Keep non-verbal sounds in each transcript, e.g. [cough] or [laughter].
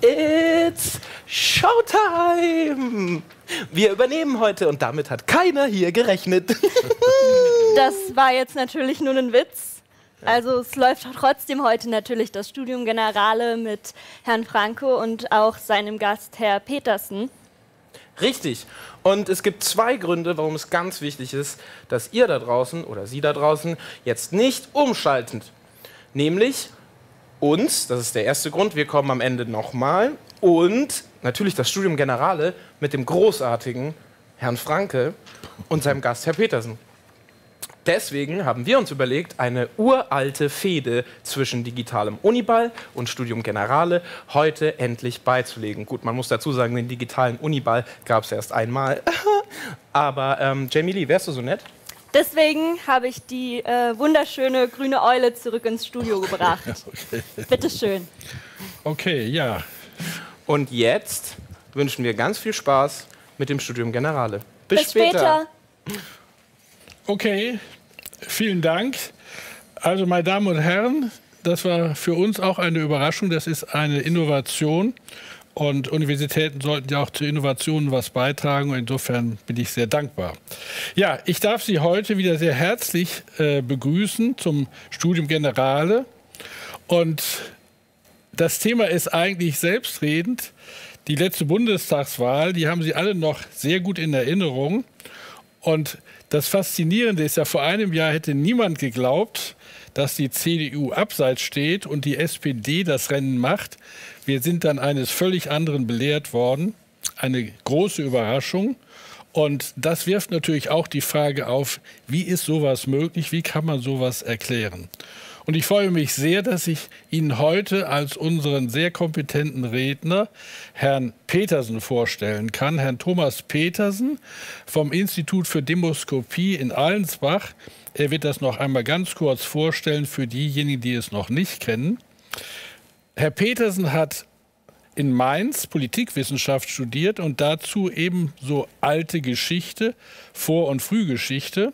It's Showtime! Wir übernehmen heute und damit hat keiner hier gerechnet. [laughs] das war jetzt natürlich nur ein Witz. Also es läuft trotzdem heute natürlich das Studium Generale mit Herrn Franco und auch seinem Gast Herr Petersen. Richtig. Und es gibt zwei Gründe, warum es ganz wichtig ist, dass ihr da draußen oder Sie da draußen jetzt nicht umschaltet. Nämlich uns, das ist der erste Grund, wir kommen am Ende nochmal. Und natürlich das Studium Generale mit dem großartigen Herrn Franke und seinem Gast Herr Petersen. Deswegen haben wir uns überlegt, eine uralte Fehde zwischen digitalem Uniball und Studium Generale heute endlich beizulegen. Gut, man muss dazu sagen, den digitalen Uniball gab es erst einmal. [laughs] Aber ähm, Jamie Lee, wärst du so nett? Deswegen habe ich die äh, wunderschöne grüne Eule zurück ins Studio [laughs] gebracht. okay. Bitte schön. Okay, ja. Und jetzt wünschen wir ganz viel Spaß mit dem Studium Generale. Bis, Bis später. später. Okay, vielen Dank. Also, meine Damen und Herren, das war für uns auch eine Überraschung. Das ist eine Innovation. Und Universitäten sollten ja auch zu Innovationen was beitragen. Insofern bin ich sehr dankbar. Ja, ich darf Sie heute wieder sehr herzlich äh, begrüßen zum Studium Generale. Und das Thema ist eigentlich selbstredend. Die letzte Bundestagswahl, die haben Sie alle noch sehr gut in Erinnerung. Und das Faszinierende ist ja, vor einem Jahr hätte niemand geglaubt, dass die CDU abseits steht und die SPD das Rennen macht. Wir sind dann eines völlig anderen belehrt worden. Eine große Überraschung. Und das wirft natürlich auch die Frage auf, wie ist sowas möglich? Wie kann man sowas erklären? Und ich freue mich sehr, dass ich Ihnen heute als unseren sehr kompetenten Redner Herrn Petersen vorstellen kann. Herrn Thomas Petersen vom Institut für Demoskopie in Allensbach. Er wird das noch einmal ganz kurz vorstellen für diejenigen, die es noch nicht kennen. Herr Petersen hat in Mainz Politikwissenschaft studiert und dazu ebenso alte Geschichte, Vor- und Frühgeschichte.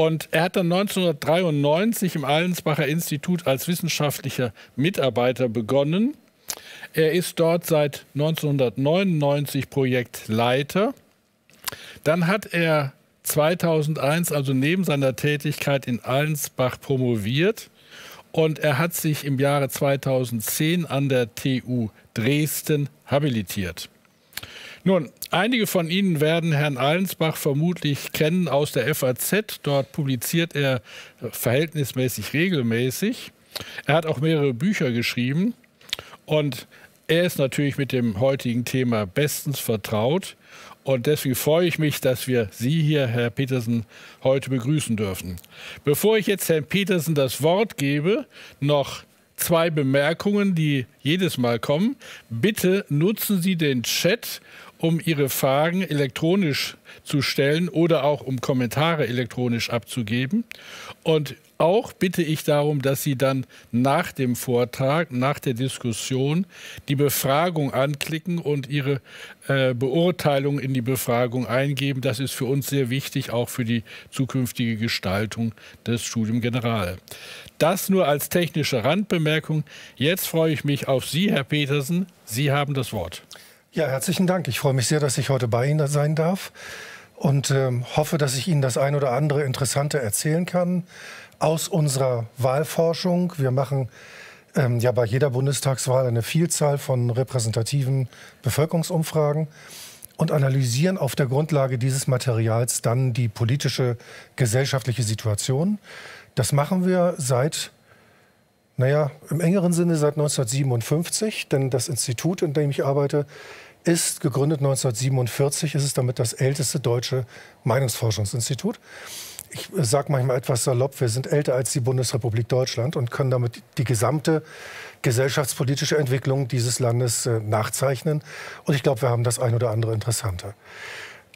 Und er hat dann 1993 im Allensbacher Institut als wissenschaftlicher Mitarbeiter begonnen. Er ist dort seit 1999 Projektleiter. Dann hat er 2001, also neben seiner Tätigkeit in Allensbach, promoviert und er hat sich im Jahre 2010 an der TU Dresden habilitiert. Nun, einige von Ihnen werden Herrn Allensbach vermutlich kennen aus der FAZ. Dort publiziert er verhältnismäßig regelmäßig. Er hat auch mehrere Bücher geschrieben und er ist natürlich mit dem heutigen Thema bestens vertraut. Und deswegen freue ich mich, dass wir Sie hier, Herr Petersen, heute begrüßen dürfen. Bevor ich jetzt Herrn Petersen das Wort gebe, noch zwei Bemerkungen, die jedes Mal kommen. Bitte nutzen Sie den Chat um Ihre Fragen elektronisch zu stellen oder auch um Kommentare elektronisch abzugeben. Und auch bitte ich darum, dass Sie dann nach dem Vortrag, nach der Diskussion die Befragung anklicken und Ihre äh, Beurteilung in die Befragung eingeben. Das ist für uns sehr wichtig, auch für die zukünftige Gestaltung des Studium Generale. Das nur als technische Randbemerkung. Jetzt freue ich mich auf Sie, Herr Petersen. Sie haben das Wort. Ja, herzlichen Dank. Ich freue mich sehr, dass ich heute bei Ihnen sein darf und ähm, hoffe, dass ich Ihnen das ein oder andere Interessante erzählen kann aus unserer Wahlforschung. Wir machen ähm, ja bei jeder Bundestagswahl eine Vielzahl von repräsentativen Bevölkerungsumfragen und analysieren auf der Grundlage dieses Materials dann die politische, gesellschaftliche Situation. Das machen wir seit naja, im engeren Sinne seit 1957, denn das Institut, in dem ich arbeite, ist gegründet 1947. Es ist damit das älteste deutsche Meinungsforschungsinstitut. Ich sage manchmal etwas salopp, wir sind älter als die Bundesrepublik Deutschland und können damit die gesamte gesellschaftspolitische Entwicklung dieses Landes äh, nachzeichnen. Und ich glaube, wir haben das ein oder andere Interessante.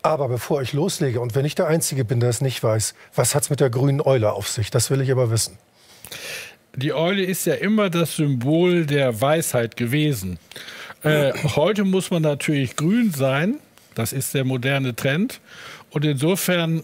Aber bevor ich loslege, und wenn ich der Einzige bin, der es nicht weiß, was hat es mit der grünen Eule auf sich? Das will ich aber wissen die Eule ist ja immer das Symbol der Weisheit gewesen. Äh, heute muss man natürlich grün sein. Das ist der moderne Trend. Und insofern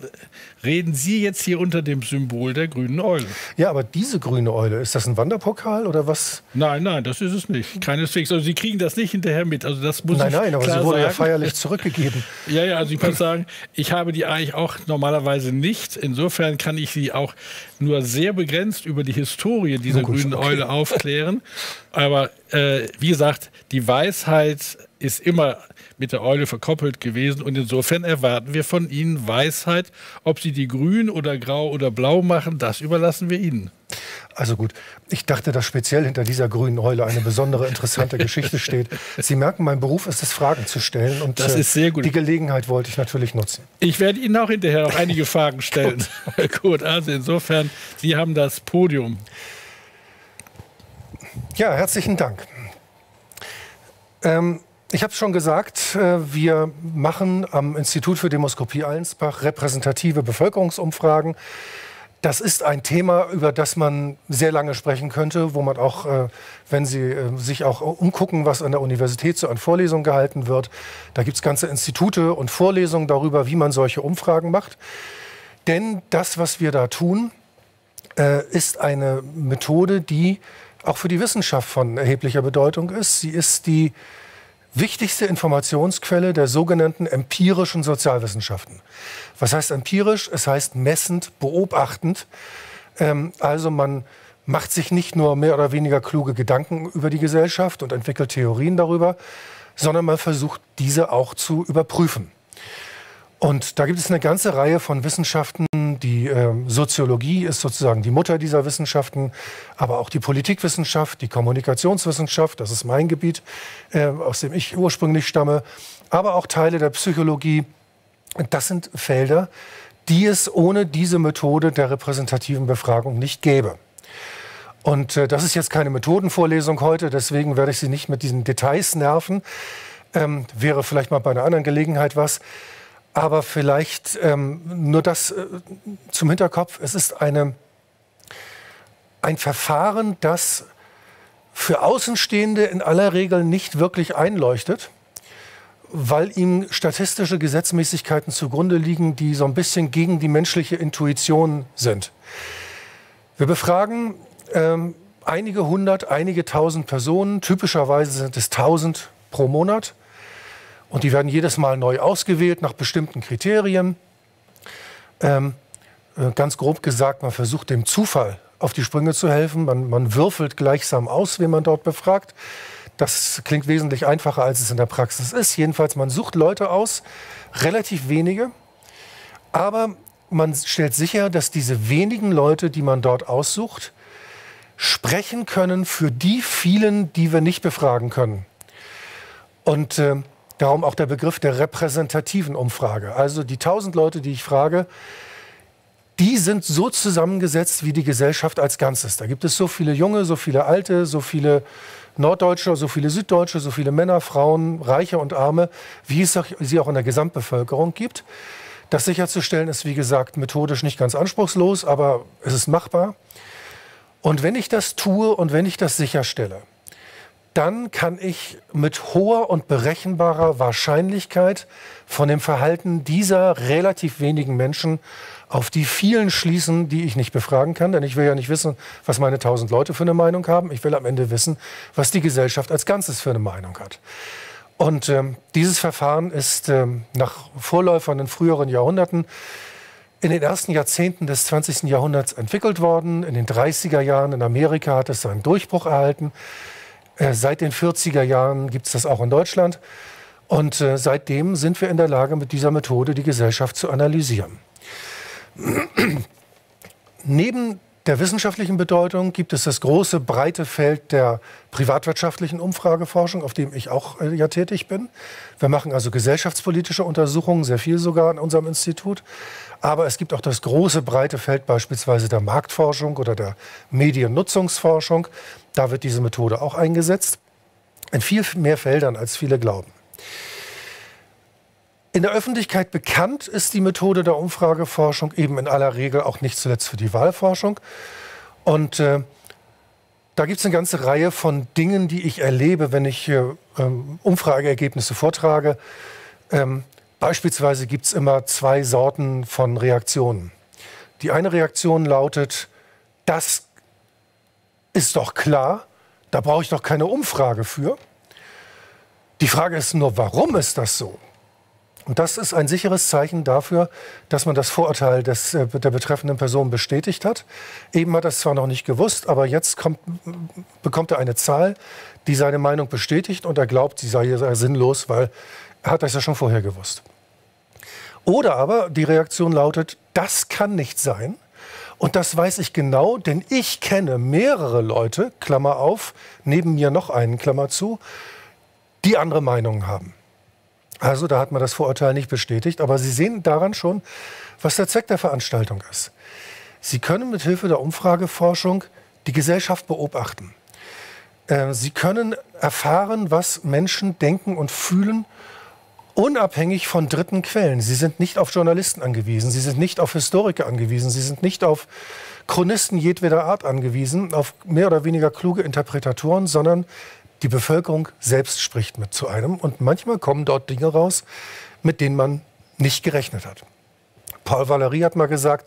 reden Sie jetzt hier unter dem Symbol der grünen Eule. Ja, aber diese grüne Eule, ist das ein Wanderpokal oder was? Nein, nein, das ist es nicht. Keineswegs. Also Sie kriegen das nicht hinterher mit. Also das muss nein, ich nein, aber klar sie wurde sagen. ja feierlich zurückgegeben. [laughs] Ja, ja, also ich muss sagen, ich habe die eigentlich auch normalerweise nicht. Insofern kann ich sie auch nur sehr begrenzt über die Historie dieser gut, grünen okay. Eule aufklären. Aber äh, wie gesagt, die Weisheit ist immer mit der Eule verkoppelt gewesen und insofern erwarten wir von Ihnen Weisheit. Ob Sie die grün oder grau oder blau machen, das überlassen wir Ihnen. Also gut, ich dachte, dass speziell hinter dieser grünen Eule eine besondere interessante Geschichte steht. Sie merken, mein Beruf ist es, Fragen zu stellen. Und Das äh, ist sehr gut. die Gelegenheit wollte ich natürlich nutzen. Ich werde Ihnen auch hinterher noch einige Fragen stellen. [laughs] Gut, also insofern, Sie haben das Podium. Ja, herzlichen Dank. Ähm, ich habe es schon gesagt, äh, wir machen am Institut für Demoskopie Allensbach repräsentative Bevölkerungsumfragen. Das ist ein Thema, über das man sehr lange sprechen könnte, wo man auch, äh, wenn Sie äh, sich auch umgucken, was an der Universität so an Vorlesungen gehalten wird, da gibt es ganze Institute und Vorlesungen darüber, wie man solche Umfragen macht. Denn das, was wir da tun, ist eine Methode, die auch für die Wissenschaft von erheblicher Bedeutung ist. Sie ist die wichtigste Informationsquelle der sogenannten empirischen Sozialwissenschaften. Was heißt empirisch? Es heißt messend, beobachtend. Ähm, also man macht sich nicht nur mehr oder weniger kluge Gedanken über die Gesellschaft und entwickelt Theorien darüber, sondern man versucht, diese auch zu überprüfen. Und da gibt es eine ganze Reihe von Wissenschaften. Die ähm, Soziologie ist sozusagen die Mutter dieser Wissenschaften, aber auch die Politikwissenschaft, die Kommunikationswissenschaft, das ist mein Gebiet, äh, aus dem ich ursprünglich stamme, aber auch Teile der Psychologie. Das sind Felder, die es ohne diese Methode der repräsentativen Befragung nicht gäbe. Und äh, das ist jetzt keine Methodenvorlesung heute, deswegen werde ich Sie nicht mit diesen Details nerven. Ähm, wäre vielleicht mal bei einer anderen Gelegenheit was. Aber vielleicht ähm, nur das äh, zum Hinterkopf. Es ist eine, ein Verfahren, das für Außenstehende in aller Regel nicht wirklich einleuchtet, weil ihm statistische Gesetzmäßigkeiten zugrunde liegen, die so ein bisschen gegen die menschliche Intuition sind. Wir befragen ähm, einige hundert, einige tausend Personen. Typischerweise sind es tausend pro Monat. Und die werden jedes Mal neu ausgewählt nach bestimmten Kriterien. Ähm, äh, ganz grob gesagt, man versucht dem Zufall auf die Sprünge zu helfen. Man, man würfelt gleichsam aus, wen man dort befragt. Das klingt wesentlich einfacher, als es in der Praxis ist. Jedenfalls, man sucht Leute aus, relativ wenige. Aber man stellt sicher, dass diese wenigen Leute, die man dort aussucht, sprechen können für die vielen, die wir nicht befragen können. Und äh, darum auch der Begriff der repräsentativen Umfrage. Also die 1000 Leute, die ich frage, die sind so zusammengesetzt wie die Gesellschaft als Ganzes. Da gibt es so viele Junge, so viele Alte, so viele Norddeutsche, so viele Süddeutsche, so viele Männer, Frauen, Reiche und Arme, wie es sie auch in der Gesamtbevölkerung gibt. Das sicherzustellen ist, wie gesagt, methodisch nicht ganz anspruchslos, aber es ist machbar. Und wenn ich das tue und wenn ich das sicherstelle, dann kann ich mit hoher und berechenbarer Wahrscheinlichkeit von dem Verhalten dieser relativ wenigen Menschen auf die vielen schließen, die ich nicht befragen kann. Denn ich will ja nicht wissen, was meine tausend Leute für eine Meinung haben. Ich will am Ende wissen, was die Gesellschaft als Ganzes für eine Meinung hat. Und ähm, dieses Verfahren ist ähm, nach Vorläufern in früheren Jahrhunderten in den ersten Jahrzehnten des 20. Jahrhunderts entwickelt worden. In den 30er Jahren in Amerika hat es seinen Durchbruch erhalten. Äh, seit den 40er Jahren gibt es das auch in Deutschland. Und äh, seitdem sind wir in der Lage, mit dieser Methode die Gesellschaft zu analysieren. [clears throat] Neben der wissenschaftlichen Bedeutung gibt es das große, breite Feld der privatwirtschaftlichen Umfrageforschung, auf dem ich auch äh, ja tätig bin. Wir machen also gesellschaftspolitische Untersuchungen, sehr viel sogar an unserem Institut. Aber es gibt auch das große, breite Feld beispielsweise der Marktforschung oder der Mediennutzungsforschung. Da wird diese Methode auch eingesetzt. In viel mehr Feldern, als viele glauben. In der Öffentlichkeit bekannt ist die Methode der Umfrageforschung eben in aller Regel auch nicht zuletzt für die Wahlforschung. Und äh, da gibt es eine ganze Reihe von Dingen, die ich erlebe, wenn ich äh, ähm, Umfrageergebnisse vortrage. Ähm, Beispielsweise gibt es immer zwei Sorten von Reaktionen. Die eine Reaktion lautet, das ist doch klar, da brauche ich doch keine Umfrage für. Die Frage ist nur, warum ist das so? Und das ist ein sicheres Zeichen dafür, dass man das Vorurteil des, äh, der betreffenden Person bestätigt hat. Eben hat er es zwar noch nicht gewusst, aber jetzt kommt, bekommt er eine Zahl, die seine Meinung bestätigt und er glaubt, sie sei, sei sinnlos, weil er hat das ja schon vorher gewusst. Oder aber die Reaktion lautet, das kann nicht sein. Und das weiß ich genau, denn ich kenne mehrere Leute, Klammer auf, neben mir noch einen, Klammer zu, die andere Meinungen haben. Also da hat man das Vorurteil nicht bestätigt, aber Sie sehen daran schon, was der Zweck der Veranstaltung ist. Sie können mit Hilfe der Umfrageforschung die Gesellschaft beobachten. Äh, Sie können erfahren, was Menschen denken und fühlen, unabhängig von dritten Quellen. Sie sind nicht auf Journalisten angewiesen, Sie sind nicht auf Historiker angewiesen, Sie sind nicht auf Chronisten jedweder Art angewiesen, auf mehr oder weniger kluge Interpretatoren, sondern die Bevölkerung selbst spricht mit zu einem und manchmal kommen dort Dinge raus, mit denen man nicht gerechnet hat. Paul Valéry hat mal gesagt,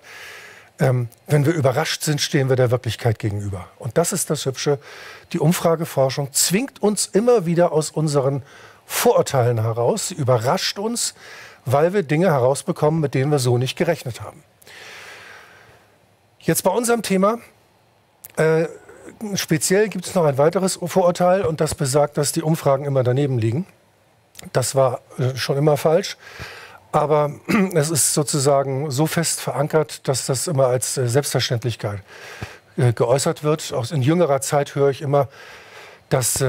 ähm, wenn wir überrascht sind, stehen wir der Wirklichkeit gegenüber. Und das ist das Hübsche. Die Umfrageforschung zwingt uns immer wieder aus unseren Vorurteilen heraus. Sie überrascht uns, weil wir Dinge herausbekommen, mit denen wir so nicht gerechnet haben. Jetzt bei unserem Thema äh, speziell gibt es noch ein weiteres Vorurteil und das besagt, dass die Umfragen immer daneben liegen. Das war äh, schon immer falsch. Aber [clears throat] es ist sozusagen so fest verankert, dass das immer als äh, Selbstverständlichkeit äh, geäußert wird. Auch in jüngerer Zeit höre ich immer, dass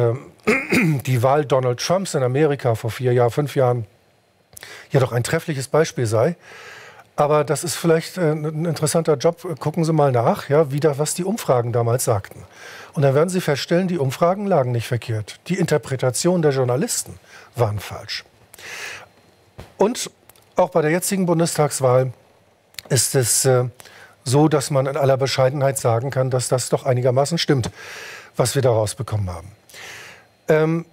[clears throat] die Wahl Donald Trumps in Amerika vor vier Jahren, fünf Jahren ja doch ein treffliches Beispiel sei. Aber das ist vielleicht äh, ein interessanter Job. Gucken Sie mal nach, ja, wie da, was die Umfragen damals sagten. Und dann werden Sie feststellen, die Umfragen lagen nicht verkehrt. Die Interpretation der Journalisten waren falsch. Und auch bei der jetzigen Bundestagswahl ist es äh, so, dass man in aller Bescheidenheit sagen kann, dass das doch einigermaßen stimmt, was wir da rausbekommen haben. Ähm,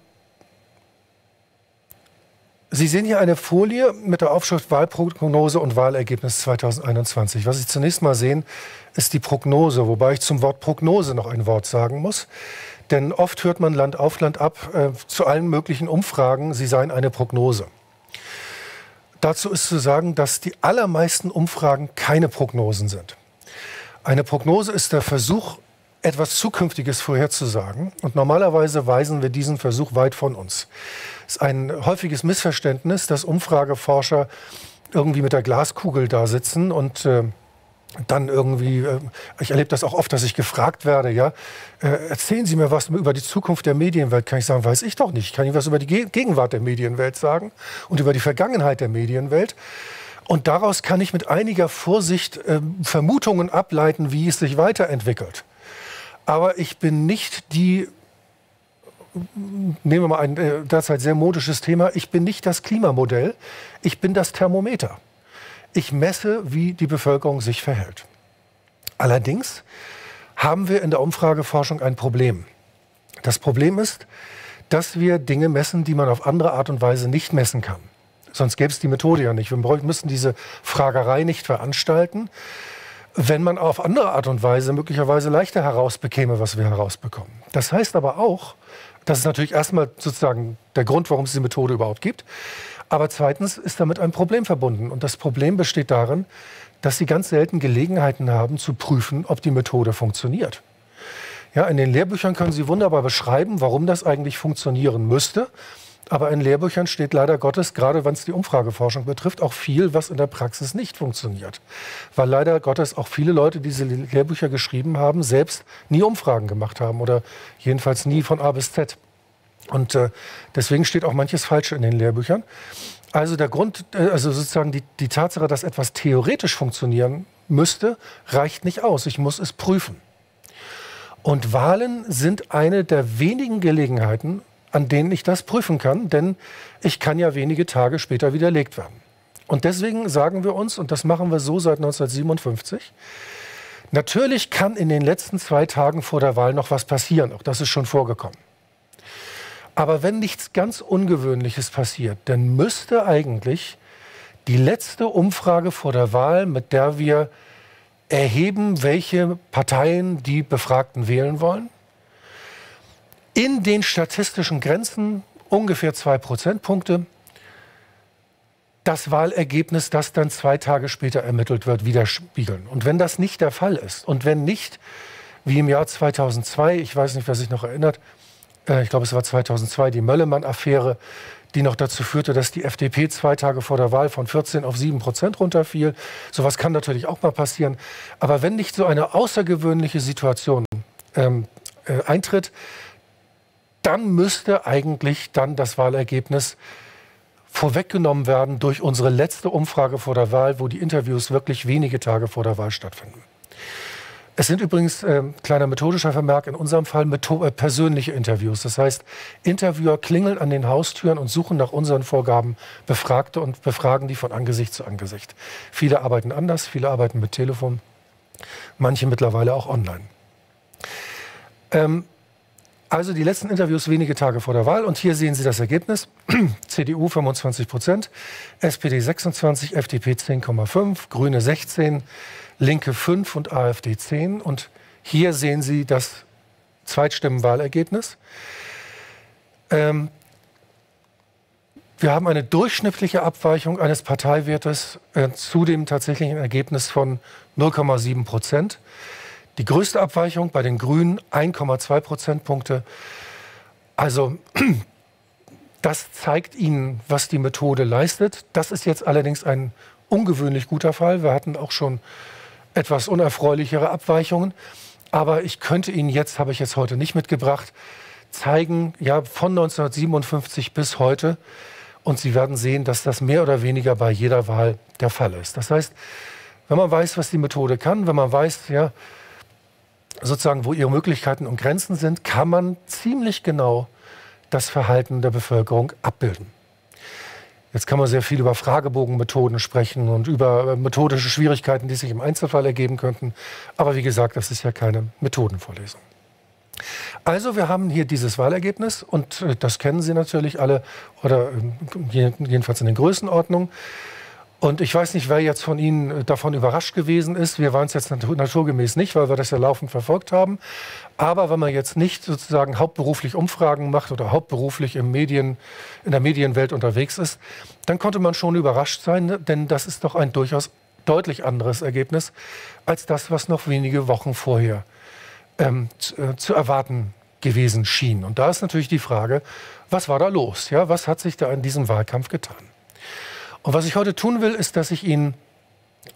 Sie sehen hier eine Folie mit der Aufschrift Wahlprognose und Wahlergebnis 2021. Was Sie zunächst mal sehen, ist die Prognose, wobei ich zum Wort Prognose noch ein Wort sagen muss. Denn oft hört man Land auf, Land ab äh, zu allen möglichen Umfragen, sie seien eine Prognose. Dazu ist zu sagen, dass die allermeisten Umfragen keine Prognosen sind. Eine Prognose ist der Versuch, etwas Zukünftiges vorherzusagen. Und normalerweise weisen wir diesen Versuch weit von uns. Ist ein häufiges Missverständnis, dass Umfrageforscher irgendwie mit der Glaskugel da sitzen und äh, dann irgendwie, äh, ich erlebe das auch oft, dass ich gefragt werde, ja, äh, erzählen Sie mir was über die Zukunft der Medienwelt. Kann ich sagen, weiß ich doch nicht. Ich kann Ihnen was über die Gegenwart der Medienwelt sagen und über die Vergangenheit der Medienwelt. Und daraus kann ich mit einiger Vorsicht äh, Vermutungen ableiten, wie es sich weiterentwickelt. Aber ich bin nicht die, nehmen wir mal ein äh, derzeit sehr modisches Thema, ich bin nicht das Klimamodell, ich bin das Thermometer. Ich messe, wie die Bevölkerung sich verhält. Allerdings haben wir in der Umfrageforschung ein Problem. Das Problem ist, dass wir Dinge messen, die man auf andere Art und Weise nicht messen kann. Sonst gäbe es die Methode ja nicht. Wir müssten diese Fragerei nicht veranstalten wenn man auf andere Art und Weise möglicherweise leichter herausbekäme, was wir herausbekommen. Das heißt aber auch, das ist natürlich erstmal sozusagen der Grund, warum es diese Methode überhaupt gibt. Aber zweitens ist damit ein Problem verbunden. Und das Problem besteht darin, dass Sie ganz selten Gelegenheiten haben zu prüfen, ob die Methode funktioniert. Ja, in den Lehrbüchern können Sie wunderbar beschreiben, warum das eigentlich funktionieren müsste. Aber in Lehrbüchern steht leider Gottes, gerade wenn es die Umfrageforschung betrifft, auch viel, was in der Praxis nicht funktioniert. Weil leider Gottes auch viele Leute, die diese Lehrbücher geschrieben haben, selbst nie Umfragen gemacht haben oder jedenfalls nie von A bis Z. Und äh, deswegen steht auch manches Falsche in den Lehrbüchern. Also der Grund, äh, also sozusagen die, die Tatsache, dass etwas theoretisch funktionieren müsste, reicht nicht aus. Ich muss es prüfen. Und Wahlen sind eine der wenigen Gelegenheiten, an denen ich das prüfen kann, denn ich kann ja wenige Tage später widerlegt werden. Und deswegen sagen wir uns, und das machen wir so seit 1957, natürlich kann in den letzten zwei Tagen vor der Wahl noch was passieren, auch das ist schon vorgekommen. Aber wenn nichts ganz Ungewöhnliches passiert, dann müsste eigentlich die letzte Umfrage vor der Wahl, mit der wir erheben, welche Parteien die Befragten wählen wollen. In den statistischen Grenzen ungefähr zwei Prozentpunkte das Wahlergebnis, das dann zwei Tage später ermittelt wird, widerspiegeln. Und wenn das nicht der Fall ist und wenn nicht, wie im Jahr 2002, ich weiß nicht, wer sich noch erinnert, äh, ich glaube, es war 2002, die Möllemann-Affäre, die noch dazu führte, dass die FDP zwei Tage vor der Wahl von 14 auf 7 Prozent runterfiel. Sowas kann natürlich auch mal passieren. Aber wenn nicht so eine außergewöhnliche Situation ähm, äh, eintritt, dann müsste eigentlich dann das Wahlergebnis vorweggenommen werden durch unsere letzte Umfrage vor der Wahl, wo die Interviews wirklich wenige Tage vor der Wahl stattfinden. Es sind übrigens, äh, kleiner methodischer Vermerk, in unserem Fall äh, persönliche Interviews. Das heißt, Interviewer klingeln an den Haustüren und suchen nach unseren Vorgaben Befragte und befragen die von Angesicht zu Angesicht. Viele arbeiten anders, viele arbeiten mit Telefon, manche mittlerweile auch online. Ähm, also die letzten Interviews wenige Tage vor der Wahl und hier sehen Sie das Ergebnis. [clears throat] CDU 25 Prozent, SPD 26, FDP 10,5, Grüne 16, Linke 5 und AfD 10. Und hier sehen Sie das Zweitstimmenwahlergebnis. Ähm, wir haben eine durchschnittliche Abweichung eines Parteiwertes äh, zu dem tatsächlichen Ergebnis von 0,7 Prozent. Die größte Abweichung bei den Grünen 1,2 Prozentpunkte. Also [clears throat] das zeigt Ihnen, was die Methode leistet. Das ist jetzt allerdings ein ungewöhnlich guter Fall. Wir hatten auch schon etwas unerfreulichere Abweichungen. Aber ich könnte Ihnen jetzt, habe ich jetzt heute nicht mitgebracht, zeigen, ja, von 1957 bis heute. Und Sie werden sehen, dass das mehr oder weniger bei jeder Wahl der Fall ist. Das heißt, wenn man weiß, was die Methode kann, wenn man weiß, ja, sozusagen, wo ihre Möglichkeiten und Grenzen sind, kann man ziemlich genau das Verhalten der Bevölkerung abbilden. Jetzt kann man sehr viel über Fragebogenmethoden sprechen und über äh, methodische Schwierigkeiten, die sich im Einzelfall ergeben könnten. Aber wie gesagt, das ist ja keine Methodenvorlesung. Also wir haben hier dieses Wahlergebnis und äh, das kennen Sie natürlich alle oder äh, jedenfalls in den Größenordnungen. Und ich weiß nicht, wer jetzt von Ihnen äh, davon überrascht gewesen ist. Wir waren es jetzt naturgemäß nicht, weil wir das ja laufend verfolgt haben. Aber wenn man jetzt nicht sozusagen hauptberuflich Umfragen macht oder hauptberuflich im Medien, in der Medienwelt unterwegs ist, dann konnte man schon überrascht sein, denn das ist doch ein durchaus deutlich anderes Ergebnis als das, was noch wenige Wochen vorher ähm, zu, äh, zu erwarten gewesen schien. Und da ist natürlich die Frage, was war da los? Ja, was hat sich da in diesem Wahlkampf getan? Und was ich heute tun will, ist, dass ich Ihnen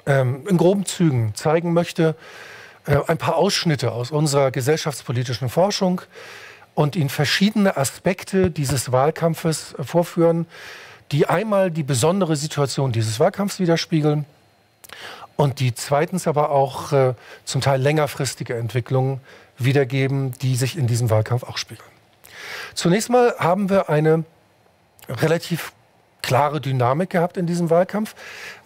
ähm, in groben Zügen zeigen möchte, äh, ein paar Ausschnitte aus unserer gesellschaftspolitischen Forschung und Ihnen verschiedene Aspekte dieses Wahlkampfes äh, vorführen, die einmal die besondere Situation dieses Wahlkampfs widerspiegeln und die zweitens aber auch äh, zum Teil längerfristige Entwicklungen wiedergeben, die sich in diesem Wahlkampf auch spiegeln. Zunächst mal haben wir eine relativ klare Dynamik gehabt in diesem Wahlkampf.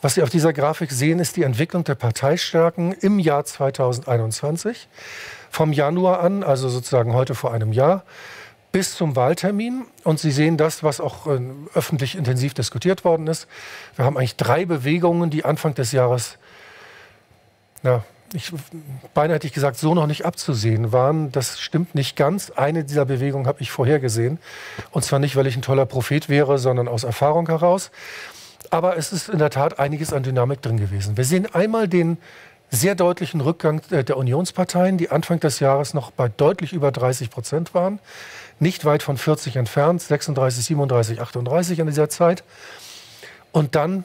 Was Sie auf dieser Grafik sehen, ist die Entwicklung der Parteistärken im Jahr 2021. Vom Januar an, also sozusagen heute vor einem Jahr, bis zum Wahltermin. Und Sie sehen das, was auch äh, öffentlich intensiv diskutiert worden ist. Wir haben eigentlich drei Bewegungen, die Anfang des Jahres na, ich, beinahe hätte ich gesagt, so noch nicht abzusehen waren. Das stimmt nicht ganz. Eine dieser Bewegungen habe ich vorhergesehen. Und zwar nicht, weil ich ein toller Prophet wäre, sondern aus Erfahrung heraus. Aber es ist in der Tat einiges an Dynamik drin gewesen. Wir sehen einmal den sehr deutlichen Rückgang der Unionsparteien, die Anfang des Jahres noch bei deutlich über 30 Prozent waren. Nicht weit von 40 entfernt, 36, 37, 38 in dieser Zeit. Und dann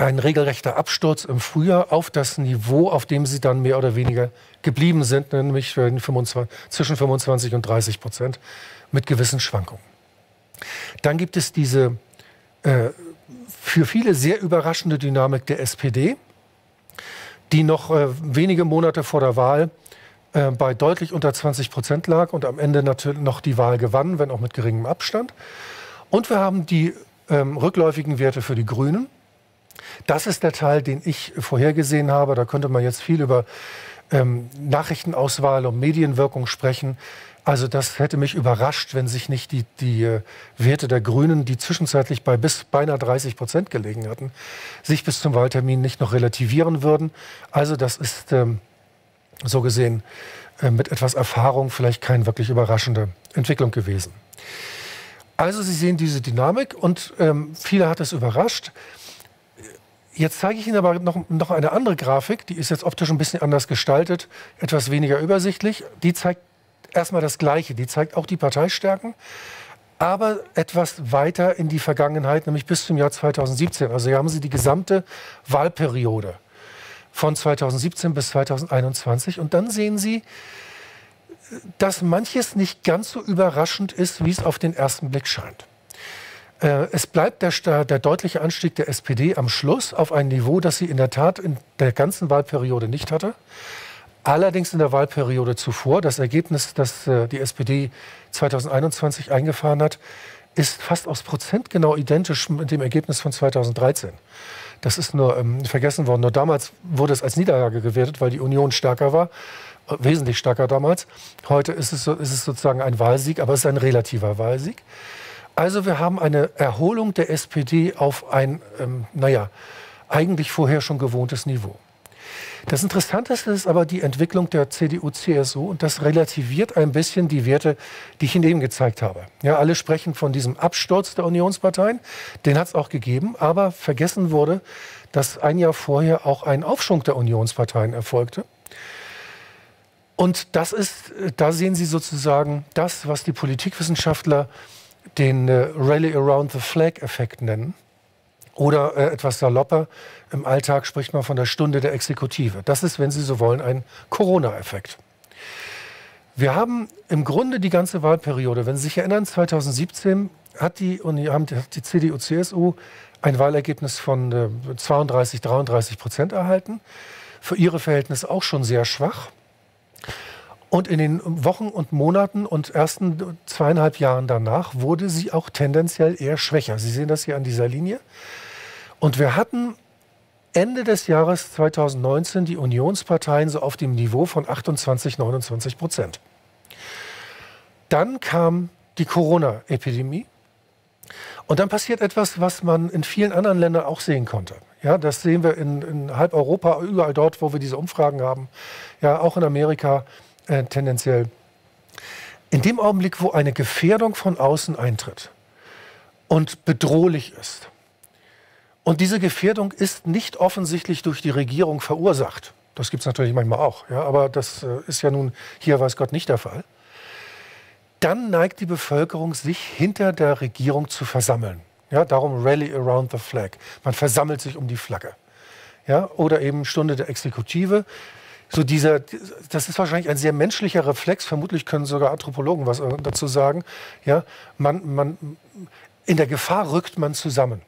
ein regelrechter Absturz im Frühjahr auf das Niveau, auf dem sie dann mehr oder weniger geblieben sind, nämlich 25, zwischen 25 und 30 Prozent mit gewissen Schwankungen. Dann gibt es diese äh, für viele sehr überraschende Dynamik der SPD, die noch äh, wenige Monate vor der Wahl äh, bei deutlich unter 20 Prozent lag und am Ende natürlich noch die Wahl gewann, wenn auch mit geringem Abstand. Und wir haben die ähm, rückläufigen Werte für die Grünen, das ist der Teil, den ich vorhergesehen habe. Da könnte man jetzt viel über ähm, Nachrichtenauswahl und Medienwirkung sprechen. Also das hätte mich überrascht, wenn sich nicht die, die äh, Werte der Grünen, die zwischenzeitlich bei bis beinahe 30 Prozent gelegen hatten, sich bis zum Wahltermin nicht noch relativieren würden. Also das ist ähm, so gesehen äh, mit etwas Erfahrung vielleicht keine wirklich überraschende Entwicklung gewesen. Also Sie sehen diese Dynamik und ähm, viele hat es überrascht. Jetzt zeige ich Ihnen aber noch, noch eine andere Grafik, die ist jetzt optisch ein bisschen anders gestaltet, etwas weniger übersichtlich. Die zeigt erstmal das Gleiche, die zeigt auch die Parteistärken, aber etwas weiter in die Vergangenheit, nämlich bis zum Jahr 2017. Also hier haben Sie die gesamte Wahlperiode von 2017 bis 2021 und dann sehen Sie, dass manches nicht ganz so überraschend ist, wie es auf den ersten Blick scheint. Äh, es bleibt der, der, deutliche Anstieg der SPD am Schluss auf ein Niveau, das sie in der Tat in der ganzen Wahlperiode nicht hatte. Allerdings in der Wahlperiode zuvor, das Ergebnis, das äh, die SPD 2021 eingefahren hat, ist fast aufs Prozent genau identisch mit dem Ergebnis von 2013. Das ist nur ähm, vergessen worden. Nur damals wurde es als Niederlage gewertet, weil die Union stärker war wesentlich stärker damals. Heute ist es, so, ist es sozusagen ein Wahlsieg, aber es ist ein relativer Wahlsieg. Also wir haben eine Erholung der SPD auf ein, ähm, naja, eigentlich vorher schon gewohntes Niveau. Das Interessanteste ist aber die Entwicklung der CDU-CSU und das relativiert ein bisschen die Werte, die ich Ihnen eben gezeigt habe. Ja, alle sprechen von diesem Absturz der Unionsparteien, den hat es auch gegeben, aber vergessen wurde, dass ein Jahr vorher auch ein Aufschwung der Unionsparteien erfolgte. Und das ist, da sehen Sie sozusagen das, was die Politikwissenschaftler den äh, Rally Around the Flag-Effekt nennen. Oder äh, etwas salopper, im Alltag spricht man von der Stunde der Exekutive. Das ist, wenn Sie so wollen, ein Corona-Effekt. Wir haben im Grunde die ganze Wahlperiode, wenn Sie sich erinnern, 2017 hat die, haben die CDU-CSU ein Wahlergebnis von äh, 32, 33 Prozent erhalten. Für ihre Verhältnisse auch schon sehr schwach. Und in den Wochen und Monaten und ersten zweieinhalb Jahren danach wurde sie auch tendenziell eher schwächer. Sie sehen das hier an dieser Linie. Und wir hatten Ende des Jahres 2019 die Unionsparteien so auf dem Niveau von 28, 29 Prozent. Dann kam die Corona-Epidemie. Und dann passiert etwas, was man in vielen anderen Ländern auch sehen konnte. Ja, das sehen wir in, in halb Europa, überall dort, wo wir diese Umfragen haben. Ja, auch in Amerika äh, tendenziell. In dem Augenblick, wo eine Gefährdung von außen eintritt und bedrohlich ist, und diese Gefährdung ist nicht offensichtlich durch die Regierung verursacht, das gibt es natürlich manchmal auch, ja, aber das äh, ist ja nun hier, weiß Gott, nicht der Fall, dann neigt die Bevölkerung sich hinter der Regierung zu versammeln. Ja, darum Rally Around the Flag. Man versammelt sich um die Flagge. Ja, oder eben Stunde der Exekutive so dieser, das ist wahrscheinlich ein sehr menschlicher Reflex. Vermutlich können sogar Anthropologen was äh, dazu sagen. Ja, man, man, in der Gefahr rückt man zusammen.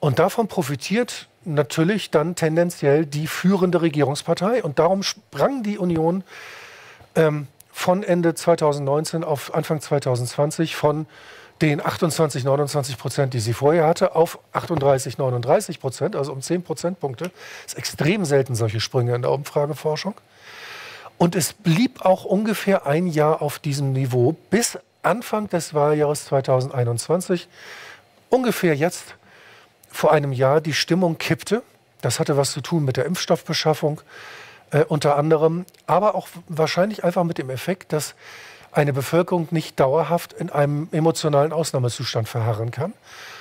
Und davon profitiert natürlich dann tendenziell die führende Regierungspartei. Und darum sprang die Union ähm, von Ende 2019 auf Anfang 2020 von den 28, 29 Prozent, die sie vorher hatte, auf 38, 39 Prozent, also um 10 Prozentpunkte. Das ist extrem selten solche Sprünge in der Umfrageforschung. Und es blieb auch ungefähr ein Jahr auf diesem Niveau bis Anfang des Wahljahres 2021. Ungefähr jetzt vor einem Jahr die Stimmung kippte. Das hatte was zu tun mit der Impfstoffbeschaffung äh, unter anderem, aber auch wahrscheinlich einfach mit dem Effekt, dass eine Bevölkerung nicht dauerhaft in einem emotionalen Ausnahmezustand verharren kann.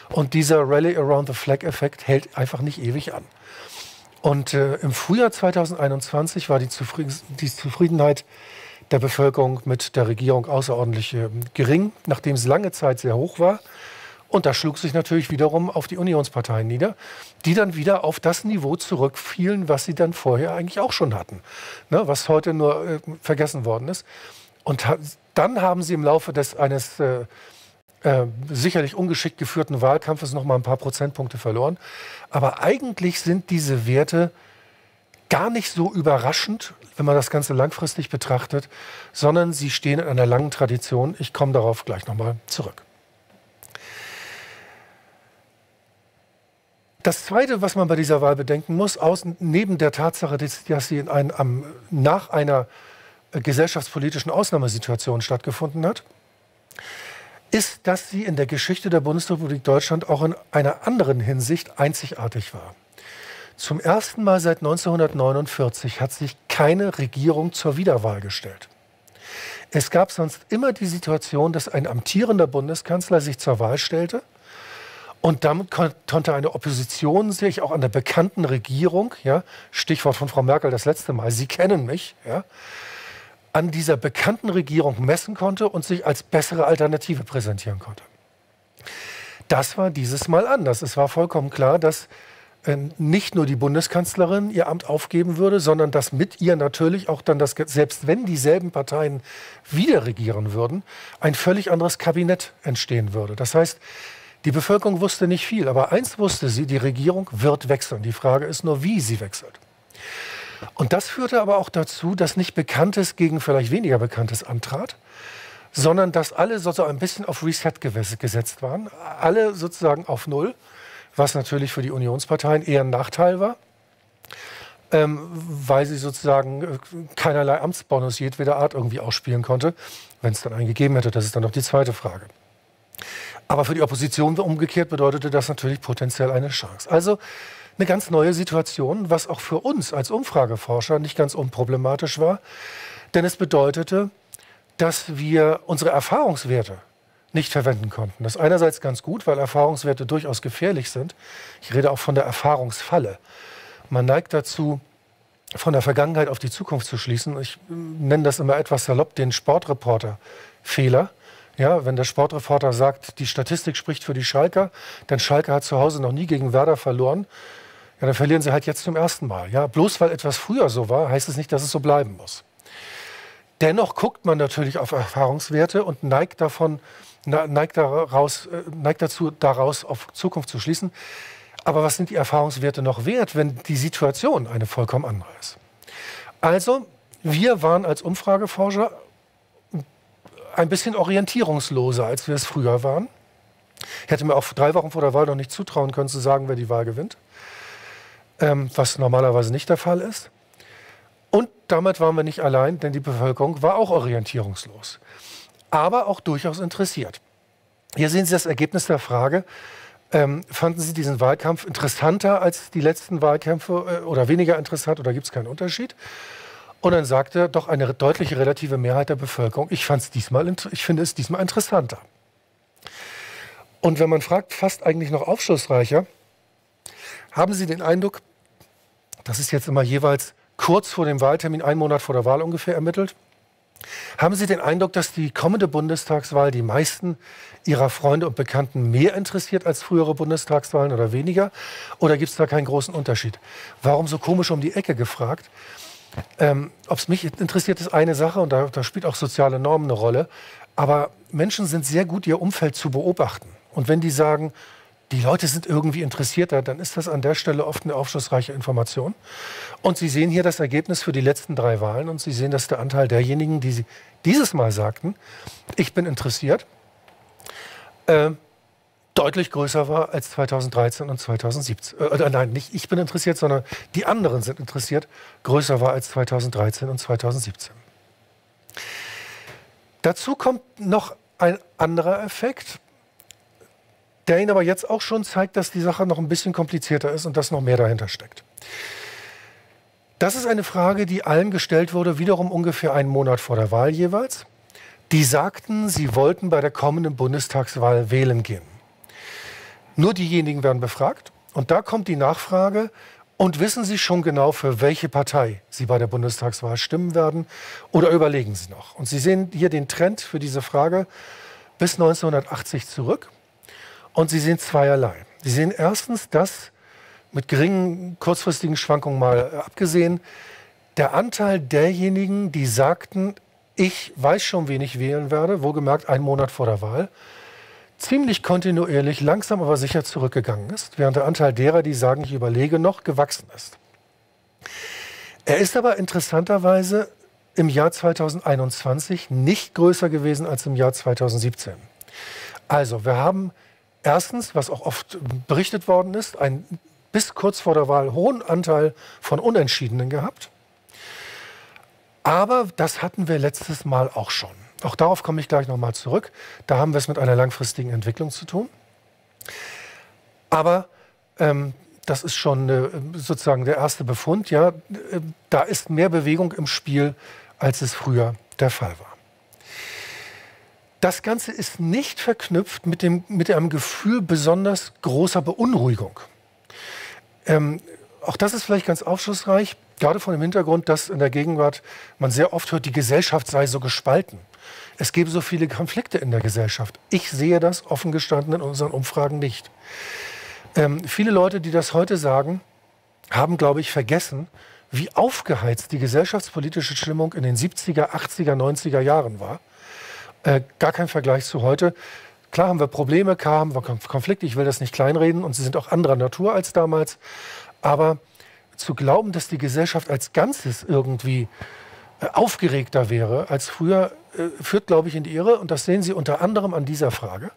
Und dieser Rally Around the Flag-Effekt hält einfach nicht ewig an. Und äh, im Frühjahr 2021 war die, Zufrieden die, Zufriedenheit der Bevölkerung mit der Regierung außerordentlich äh, gering, nachdem es lange Zeit sehr hoch war. Und das schlug sich natürlich wiederum auf die Unionsparteien nieder, die dann wieder auf das Niveau zurückfielen, was sie dann vorher eigentlich auch schon hatten, ne, was heute nur äh, vergessen worden ist. Und dann haben sie im Laufe des, eines äh, äh, sicherlich ungeschickt geführten Wahlkampfes noch mal ein paar Prozentpunkte verloren. Aber eigentlich sind diese Werte gar nicht so überraschend, wenn man das Ganze langfristig betrachtet, sondern sie stehen in einer langen Tradition. Ich komme darauf gleich noch mal zurück. Das Zweite, was man bei dieser Wahl bedenken muss, aus, neben der Tatsache, dass, sie in ein, am, nach einer gesellschaftspolitischen Ausnahmesituation stattgefunden hat, ist, dass sie in der Geschichte der Bundesrepublik Deutschland auch in einer anderen Hinsicht einzigartig war. Zum ersten Mal seit 1949 hat sich keine Regierung zur Wiederwahl gestellt. Es gab sonst immer die Situation, dass ein amtierender Bundeskanzler sich zur Wahl stellte und damit konnte eine Opposition sich auch an der bekannten Regierung, ja, Stichwort von Frau Merkel das letzte Mal, Sie kennen mich, ja, an dieser bekannten Regierung messen konnte und sich als bessere Alternative präsentieren konnte. Das war dieses Mal anders. Es war vollkommen klar, dass äh, nicht nur die Bundeskanzlerin ihr Amt aufgeben würde, sondern dass mit ihr natürlich auch dann das, selbst wenn dieselben Parteien wieder regieren würden, ein völlig anderes Kabinett entstehen würde. Das heißt, die Bevölkerung wusste nicht viel, aber eins wusste sie, die Regierung wird wechseln. Die Frage ist nur, wie sie wechselt. Und das führte aber auch dazu, dass nicht Bekanntes gegen vielleicht weniger Bekanntes antrat, sondern dass alle sozusagen ein bisschen auf Reset gesetzt waren. Alle sozusagen auf Null, was natürlich für die Unionsparteien eher ein Nachteil war. Ähm, weil sie sozusagen äh, keinerlei Amtsbonus jedweder Art irgendwie ausspielen konnte, wenn es dann einen gegeben hätte. Das ist dann noch die zweite Frage. Aber für die Opposition umgekehrt bedeutete das natürlich potenziell eine Chance. Also eine ganz neue Situation, was auch für uns als Umfrageforscher nicht ganz unproblematisch war. Denn es bedeutete, dass wir unsere Erfahrungswerte nicht verwenden konnten. Das ist einerseits ganz gut, weil Erfahrungswerte durchaus gefährlich sind. Ich rede auch von der Erfahrungsfalle. Man neigt dazu, von der Vergangenheit auf die Zukunft zu schließen. Ich nenne das immer etwas salopp den Sportreporter-Fehler. Ja, wenn der Sportreporter sagt, die Statistik spricht für die Schalker, denn Schalke hat zu Hause noch nie gegen Werder verloren, ja, dann verlieren sie halt jetzt zum ersten Mal. Ja, bloß weil etwas früher so war, heißt es nicht, dass es so bleiben muss. Dennoch guckt man natürlich auf Erfahrungswerte und neigt davon, neigt, daraus, äh, neigt dazu, daraus auf Zukunft zu schließen. Aber was sind die Erfahrungswerte noch wert, wenn die Situation eine vollkommen andere ist? Also, wir waren als Umfrageforscher ein bisschen orientierungsloser, als wir es früher waren. Ich hätte mir auch drei Wochen vor der Wahl noch nicht zutrauen können, zu sagen, wer die Wahl gewinnt, ähm, was normalerweise nicht der Fall ist. Und damit waren wir nicht allein, denn die Bevölkerung war auch orientierungslos, aber auch durchaus interessiert. Hier sehen Sie das Ergebnis der Frage. Ähm, fanden Sie diesen Wahlkampf interessanter als die letzten Wahlkämpfe äh, oder weniger interessant oder gibt es keinen Unterschied? Und dann sagte doch eine deutliche relative Mehrheit der Bevölkerung, ich, fand's diesmal, ich finde es diesmal interessanter. Und wenn man fragt, fast eigentlich noch aufschlussreicher, haben Sie den Eindruck, das ist jetzt immer jeweils kurz vor dem Wahltermin, einen Monat vor der Wahl ungefähr ermittelt, haben Sie den Eindruck, dass die kommende Bundestagswahl die meisten Ihrer Freunde und Bekannten mehr interessiert als frühere Bundestagswahlen oder weniger? Oder gibt es da keinen großen Unterschied? Warum so komisch um die Ecke gefragt? Ähm, Ob es mich interessiert, ist eine Sache und da, da spielt auch soziale Normen eine Rolle. Aber Menschen sind sehr gut, ihr Umfeld zu beobachten. Und wenn die sagen, die Leute sind irgendwie interessierter, dann ist das an der Stelle oft eine aufschlussreiche Information. Und Sie sehen hier das Ergebnis für die letzten drei Wahlen und Sie sehen, dass der Anteil derjenigen, die dieses Mal sagten, ich bin interessiert, äh, deutlich größer war als 2013 und 2017. Äh, nein, nicht ich bin interessiert, sondern die anderen sind interessiert, größer war als 2013 und 2017. Dazu kommt noch ein anderer Effekt, der Ihnen aber jetzt auch schon zeigt, dass die Sache noch ein bisschen komplizierter ist und dass noch mehr dahinter steckt. Das ist eine Frage, die allen gestellt wurde, wiederum ungefähr einen Monat vor der Wahl jeweils. Die sagten, sie wollten bei der kommenden Bundestagswahl wählen gehen. Nur diejenigen werden befragt. Und da kommt die Nachfrage, und wissen Sie schon genau, für welche Partei Sie bei der Bundestagswahl stimmen werden? Oder überlegen Sie noch? Und Sie sehen hier den Trend für diese Frage bis 1980 zurück. Und Sie sehen zweierlei. Sie sehen erstens, dass mit geringen kurzfristigen Schwankungen mal abgesehen, der Anteil derjenigen, die sagten, ich weiß schon, wen ich wählen werde, wohlgemerkt einen Monat vor der Wahl, ziemlich kontinuierlich, langsam aber sicher zurückgegangen ist, während der Anteil derer, die sagen, ich überlege noch, gewachsen ist. Er ist aber interessanterweise im Jahr 2021 nicht größer gewesen als im Jahr 2017. Also wir haben erstens, was auch oft berichtet worden ist, ein bis kurz vor der Wahl hohen Anteil von Unentschiedenen gehabt. Aber das hatten wir letztes Mal auch schon. Auch darauf komme ich gleich nochmal zurück. Da haben wir es mit einer langfristigen Entwicklung zu tun. Aber ähm, das ist schon äh, sozusagen der erste Befund. Ja, äh, da ist mehr Bewegung im Spiel, als es früher der Fall war. Das Ganze ist nicht verknüpft mit, dem, mit einem Gefühl besonders großer Beunruhigung. Ähm, auch das ist vielleicht ganz aufschlussreich, gerade von dem Hintergrund, dass in der Gegenwart man sehr oft hört, die Gesellschaft sei so gespalten. Es gebe so viele Konflikte in der Gesellschaft. Ich sehe das offen gestanden in unseren Umfragen nicht. Ähm, viele Leute, die das heute sagen, haben, glaube ich, vergessen, wie aufgeheizt die gesellschaftspolitische Stimmung in den 70er, 80er, 90er Jahren war. Äh, gar kein Vergleich zu heute. Klar haben wir Probleme, klar haben wir Konflikte, ich will das nicht kleinreden und sie sind auch anderer Natur als damals. Aber zu glauben, dass die Gesellschaft als Ganzes irgendwie äh, aufgeregter wäre als früher, äh, führt, glaube ich, in die Irre. Und das sehen Sie unter anderem an dieser Frage.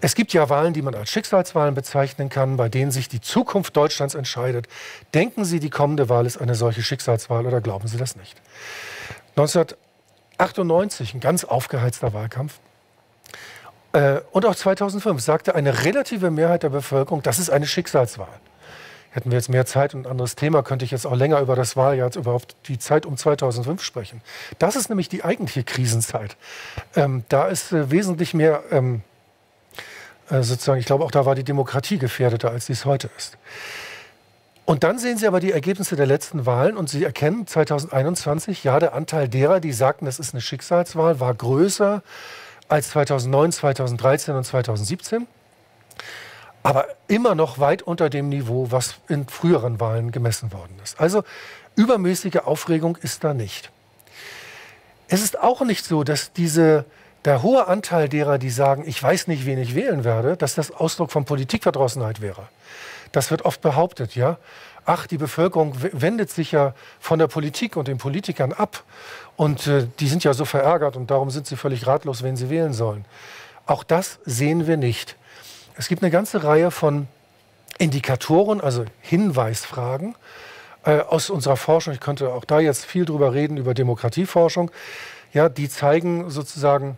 Es gibt ja Wahlen, die man als Schicksalswahlen bezeichnen kann, bei denen sich die Zukunft Deutschlands entscheidet. Denken Sie, die kommende Wahl ist eine solche Schicksalswahl oder glauben Sie das nicht? 19 98, ein ganz aufgeheizter Wahlkampf. Äh, und auch 2005 sagte eine relative Mehrheit der Bevölkerung, das ist eine Schicksalswahl. Hätten wir jetzt mehr Zeit und ein anderes Thema, könnte ich jetzt auch länger über das Wahljahr, überhaupt die Zeit um 2005 sprechen. Das ist nämlich die eigentliche Krisenzeit. Ähm, da ist äh, wesentlich mehr, ähm, äh, sozusagen, ich glaube auch da war die Demokratie gefährdeter, als sie es heute ist. Und dann sehen Sie aber die Ergebnisse der letzten Wahlen und Sie erkennen 2021, ja, der Anteil derer, die sagten, es ist eine Schicksalswahl, war größer als 2009, 2013 und 2017. Aber immer noch weit unter dem Niveau, was in früheren Wahlen gemessen worden ist. Also übermäßige Aufregung ist da nicht. Es ist auch nicht so, dass diese, der hohe Anteil derer, die sagen, ich weiß nicht, wen ich wählen werde, dass das Ausdruck von Politikverdrossenheit wäre. Das wird oft behauptet, ja. Ach, die Bevölkerung wendet sich ja von der Politik und den Politikern ab. Und äh, die sind ja so verärgert und darum sind sie völlig ratlos, wen sie wählen sollen. Auch das sehen wir nicht. Es gibt eine ganze Reihe von Indikatoren, also Hinweisfragen äh, aus unserer Forschung. Ich könnte auch da jetzt viel drüber reden, über Demokratieforschung. Ja, die zeigen sozusagen,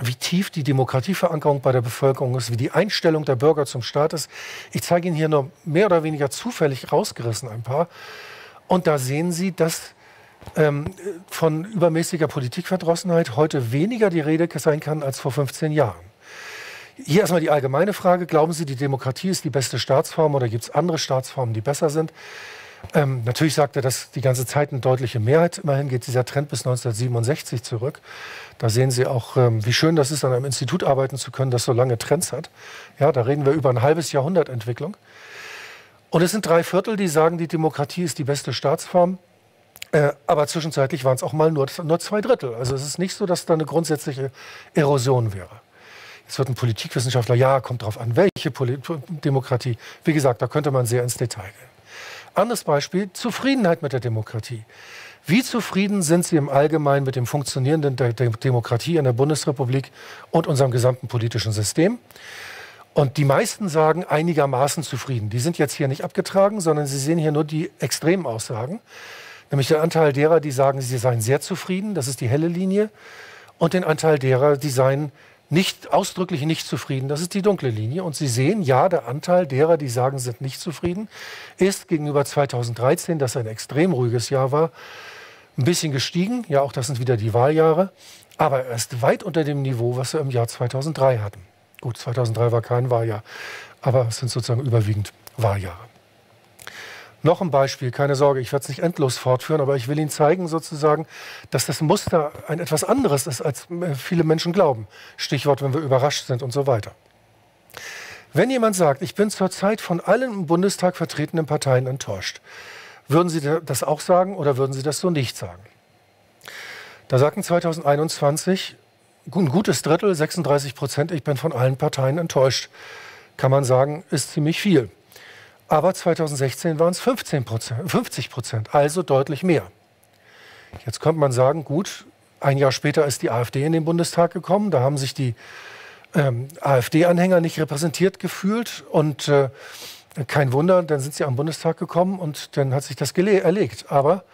wie tief die Demokratieverankerung bei der Bevölkerung ist, wie die Einstellung der Bürger zum Staat ist. Ich zeige Ihnen hier nur mehr oder weniger zufällig rausgerissen ein paar. Und da sehen Sie, dass ähm, von übermäßiger Politikverdrossenheit heute weniger die Rede sein kann als vor 15 Jahren. Hier erstmal die allgemeine Frage. Glauben Sie, die Demokratie ist die beste Staatsform oder gibt es andere Staatsformen, die besser sind? Ähm, natürlich sagt er, dass die ganze Zeit eine deutliche Mehrheit. Immerhin geht dieser Trend bis 1967 zurück. Da sehen Sie auch, ähm, wie schön das ist, an einem Institut arbeiten zu können, das so lange Trends hat. Ja, da reden wir über ein halbes Jahrhundert Entwicklung. Und es sind drei Viertel, die sagen, die Demokratie ist die beste Staatsform. Äh, aber zwischenzeitlich waren es auch mal nur, nur zwei Drittel. Also es ist nicht so, dass da eine grundsätzliche Erosion wäre. Jetzt wird ein Politikwissenschaftler, ja, kommt darauf an, welche Poli Demokratie. Wie gesagt, da könnte man sehr ins Detail gehen. Anderes Beispiel, Zufriedenheit mit der Demokratie. Wie zufrieden sind Sie im Allgemeinen mit dem Funktionieren der Demokratie in der Bundesrepublik und unserem gesamten politischen System? Und die meisten sagen einigermaßen zufrieden. Die sind jetzt hier nicht abgetragen, sondern Sie sehen hier nur die extremen Aussagen. Nämlich den Anteil derer, die sagen, sie seien sehr zufrieden, das ist die helle Linie. Und den Anteil derer, die seien nicht ausdrücklich nicht zufrieden. Das ist die dunkle Linie. Und Sie sehen, ja, der Anteil derer, die sagen, sind nicht zufrieden, ist gegenüber 2013, das ein extrem ruhiges Jahr war, ein bisschen gestiegen. Ja, auch das sind wieder die Wahljahre. Aber er ist weit unter dem Niveau, was wir im Jahr 2003 hatten. Gut, 2003 war kein Wahljahr, aber es sind sozusagen überwiegend Wahljahre. Noch ein Beispiel, keine Sorge, ich werde es nicht endlos fortführen, aber ich will Ihnen zeigen sozusagen, dass das Muster ein etwas anderes ist, als äh, viele Menschen glauben. Stichwort, wenn wir überrascht sind und so weiter. Wenn jemand sagt, ich bin zurzeit von allen im Bundestag vertretenen Parteien enttäuscht, würden Sie das auch sagen oder würden Sie das so nicht sagen? Da sagten 2021 ein gutes Drittel, 36 Prozent, ich bin von allen Parteien enttäuscht. Kann man sagen, ist ziemlich viel. Aber 2016 waren es 15 Prozent, 50 Prozent, also deutlich mehr. Jetzt könnte man sagen, gut, ein Jahr später ist die AfD in den Bundestag gekommen. Da haben sich die ähm, AfD-Anhänger nicht repräsentiert gefühlt. Und äh, Kein Wunder, dann sind sie am Bundestag gekommen und dann hat sich das erlegt. Aber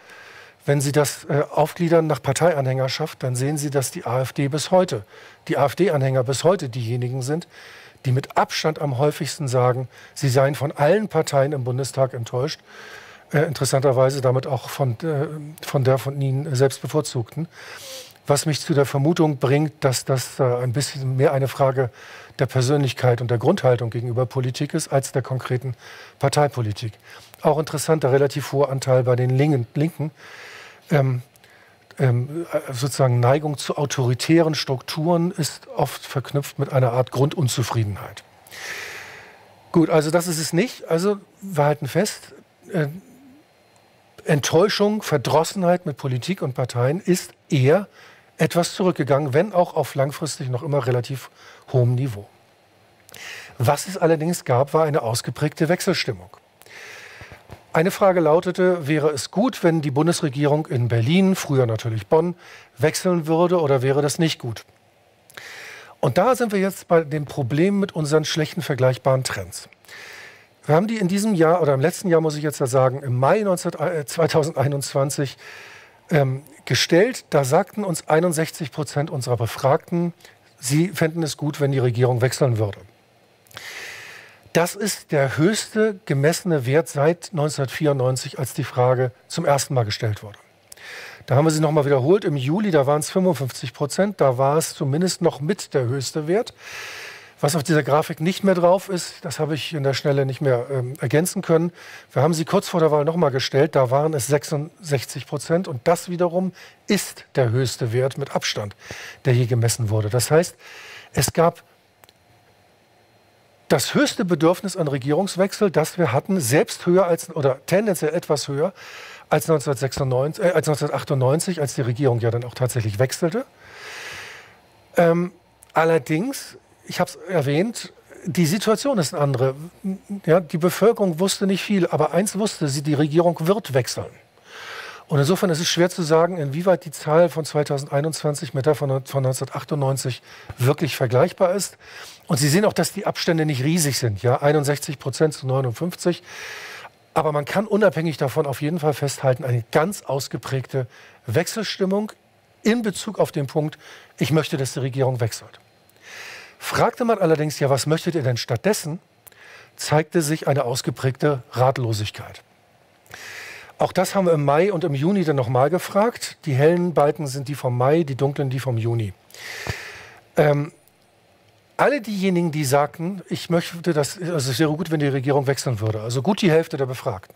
wenn Sie das äh, aufgliedern nach Parteianhängerschaft, dann sehen Sie, dass die AfD bis heute, die AfD-Anhänger bis heute diejenigen sind, die mit Abstand am häufigsten sagen, sie seien von allen Parteien im Bundestag enttäuscht. Äh, interessanterweise damit auch von, äh, von der von Ihnen selbst bevorzugten. Was mich zu der Vermutung bringt, dass das äh, ein bisschen mehr eine Frage der Persönlichkeit und der Grundhaltung gegenüber Politik ist, als der konkreten Parteipolitik. Auch interessant, der relativ hohe Anteil bei den Linken. Ähm, ähm, sozusagen Neigung zu autoritären Strukturen ist oft verknüpft mit einer Art Grundunzufriedenheit. Gut, also das ist es nicht. Also wir halten fest, äh, Enttäuschung, Verdrossenheit mit Politik und Parteien ist eher etwas zurückgegangen, wenn auch auf langfristig noch immer relativ hohem Niveau. Was es allerdings gab, war eine ausgeprägte Wechselstimmung. Eine Frage lautete, wäre es gut, wenn die Bundesregierung in Berlin, früher natürlich Bonn, wechseln würde oder wäre das nicht gut? Und da sind wir jetzt bei dem Problem mit unseren schlechten vergleichbaren Trends. Wir haben die in diesem Jahr oder im letzten Jahr, muss ich jetzt sagen, im Mai 19, äh, 2021 ähm, gestellt. Da sagten uns 61 Prozent unserer Befragten, sie fänden es gut, wenn die Regierung wechseln würde. Das ist der höchste gemessene Wert seit 1994, als die Frage zum ersten Mal gestellt wurde. Da haben wir sie nochmal wiederholt. Im Juli, da waren es 55 Prozent. Da war es zumindest noch mit der höchste Wert. Was auf dieser Grafik nicht mehr drauf ist, das habe ich in der Schnelle nicht mehr ähm, ergänzen können. Wir haben sie kurz vor der Wahl nochmal gestellt, da waren es 66 Prozent und das wiederum ist der höchste Wert mit Abstand, der je gemessen wurde. Das heißt, es gab das höchste Bedürfnis an Regierungswechsel, das wir hatten, selbst höher als oder tendenziell etwas höher als, 1996, äh, als 1998, als die Regierung ja dann auch tatsächlich wechselte. Ähm, allerdings ich habe es erwähnt, die Situation ist eine andere. Ja, die Bevölkerung wusste nicht viel, aber eins wusste sie, die Regierung wird wechseln. Und insofern ist es schwer zu sagen, inwieweit die Zahl von 2021 mit der von 1998 wirklich vergleichbar ist. Und Sie sehen auch, dass die Abstände nicht riesig sind, ja, 61 Prozent zu 59. Aber man kann unabhängig davon auf jeden Fall festhalten, eine ganz ausgeprägte Wechselstimmung in Bezug auf den Punkt, ich möchte, dass die Regierung wechselt. Fragte man allerdings, ja, was möchtet ihr denn stattdessen, zeigte sich eine ausgeprägte Ratlosigkeit. Auch das haben wir im Mai und im Juni dann nochmal gefragt. Die hellen Balken sind die vom Mai, die dunklen die vom Juni. Ähm, alle diejenigen, die sagten, ich möchte, dass also es wäre gut, wenn die Regierung wechseln würde, also gut die Hälfte der Befragten,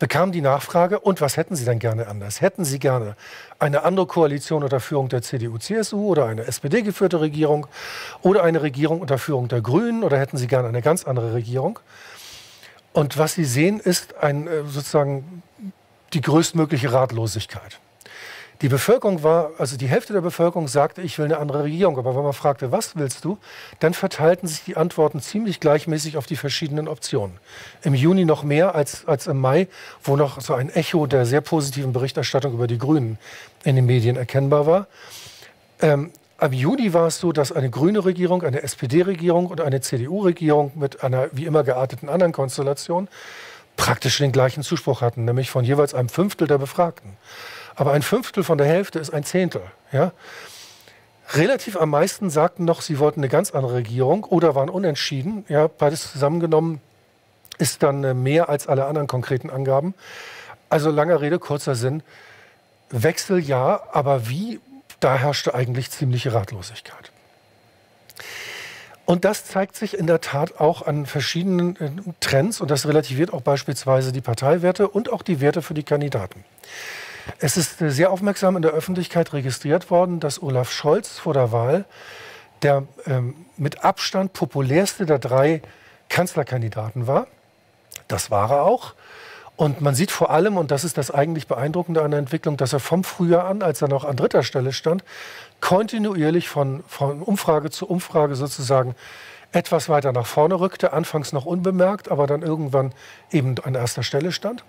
bekam die Nachfrage, und was hätten Sie denn gerne anders? Hätten Sie gerne eine andere Koalition unter Führung der CDU-CSU oder eine SPD-geführte Regierung oder eine Regierung unter Führung der Grünen oder hätten Sie gerne eine ganz andere Regierung? Und was Sie sehen, ist ein, äh, sozusagen die größtmögliche Ratlosigkeit. Die Bevölkerung war, also die Hälfte der Bevölkerung sagte, ich will eine andere Regierung. Aber wenn man fragte, was willst du, dann verteilten sich die Antworten ziemlich gleichmäßig auf die verschiedenen Optionen. Im Juni noch mehr als, als im Mai, wo noch so ein Echo der sehr positiven Berichterstattung über die Grünen in den Medien erkennbar war. Ähm, Am Juni war es so, dass eine grüne Regierung, eine SPD-Regierung und eine CDU-Regierung mit einer wie immer gearteten anderen Konstellation praktisch den gleichen Zuspruch hatten, nämlich von jeweils einem Fünftel der Befragten. Aber ein Fünftel von der Hälfte ist ein Zehntel. Ja? Relativ am meisten sagten noch, sie wollten eine ganz andere Regierung oder waren unentschieden. Ja, beides zusammengenommen ist dann äh, mehr als alle anderen konkreten Angaben. Also langer Rede, kurzer Sinn. Wechsel ja, aber wie? Da herrschte eigentlich ziemliche Ratlosigkeit. Und das zeigt sich in der Tat auch an verschiedenen äh, Trends und das relativiert auch beispielsweise die Parteiwerte und auch die Werte für die Kandidaten. Es ist äh, sehr aufmerksam in der Öffentlichkeit registriert worden, dass Olaf Scholz vor der Wahl der ähm, mit Abstand populärste der drei Kanzlerkandidaten war. Das war er auch. Und man sieht vor allem, und das ist das eigentlich Beeindruckende an der Entwicklung, dass er vom Frühjahr an, als er noch an dritter Stelle stand, kontinuierlich von, von Umfrage zu Umfrage sozusagen etwas weiter nach vorne rückte, anfangs noch unbemerkt, aber dann irgendwann eben an erster Stelle stand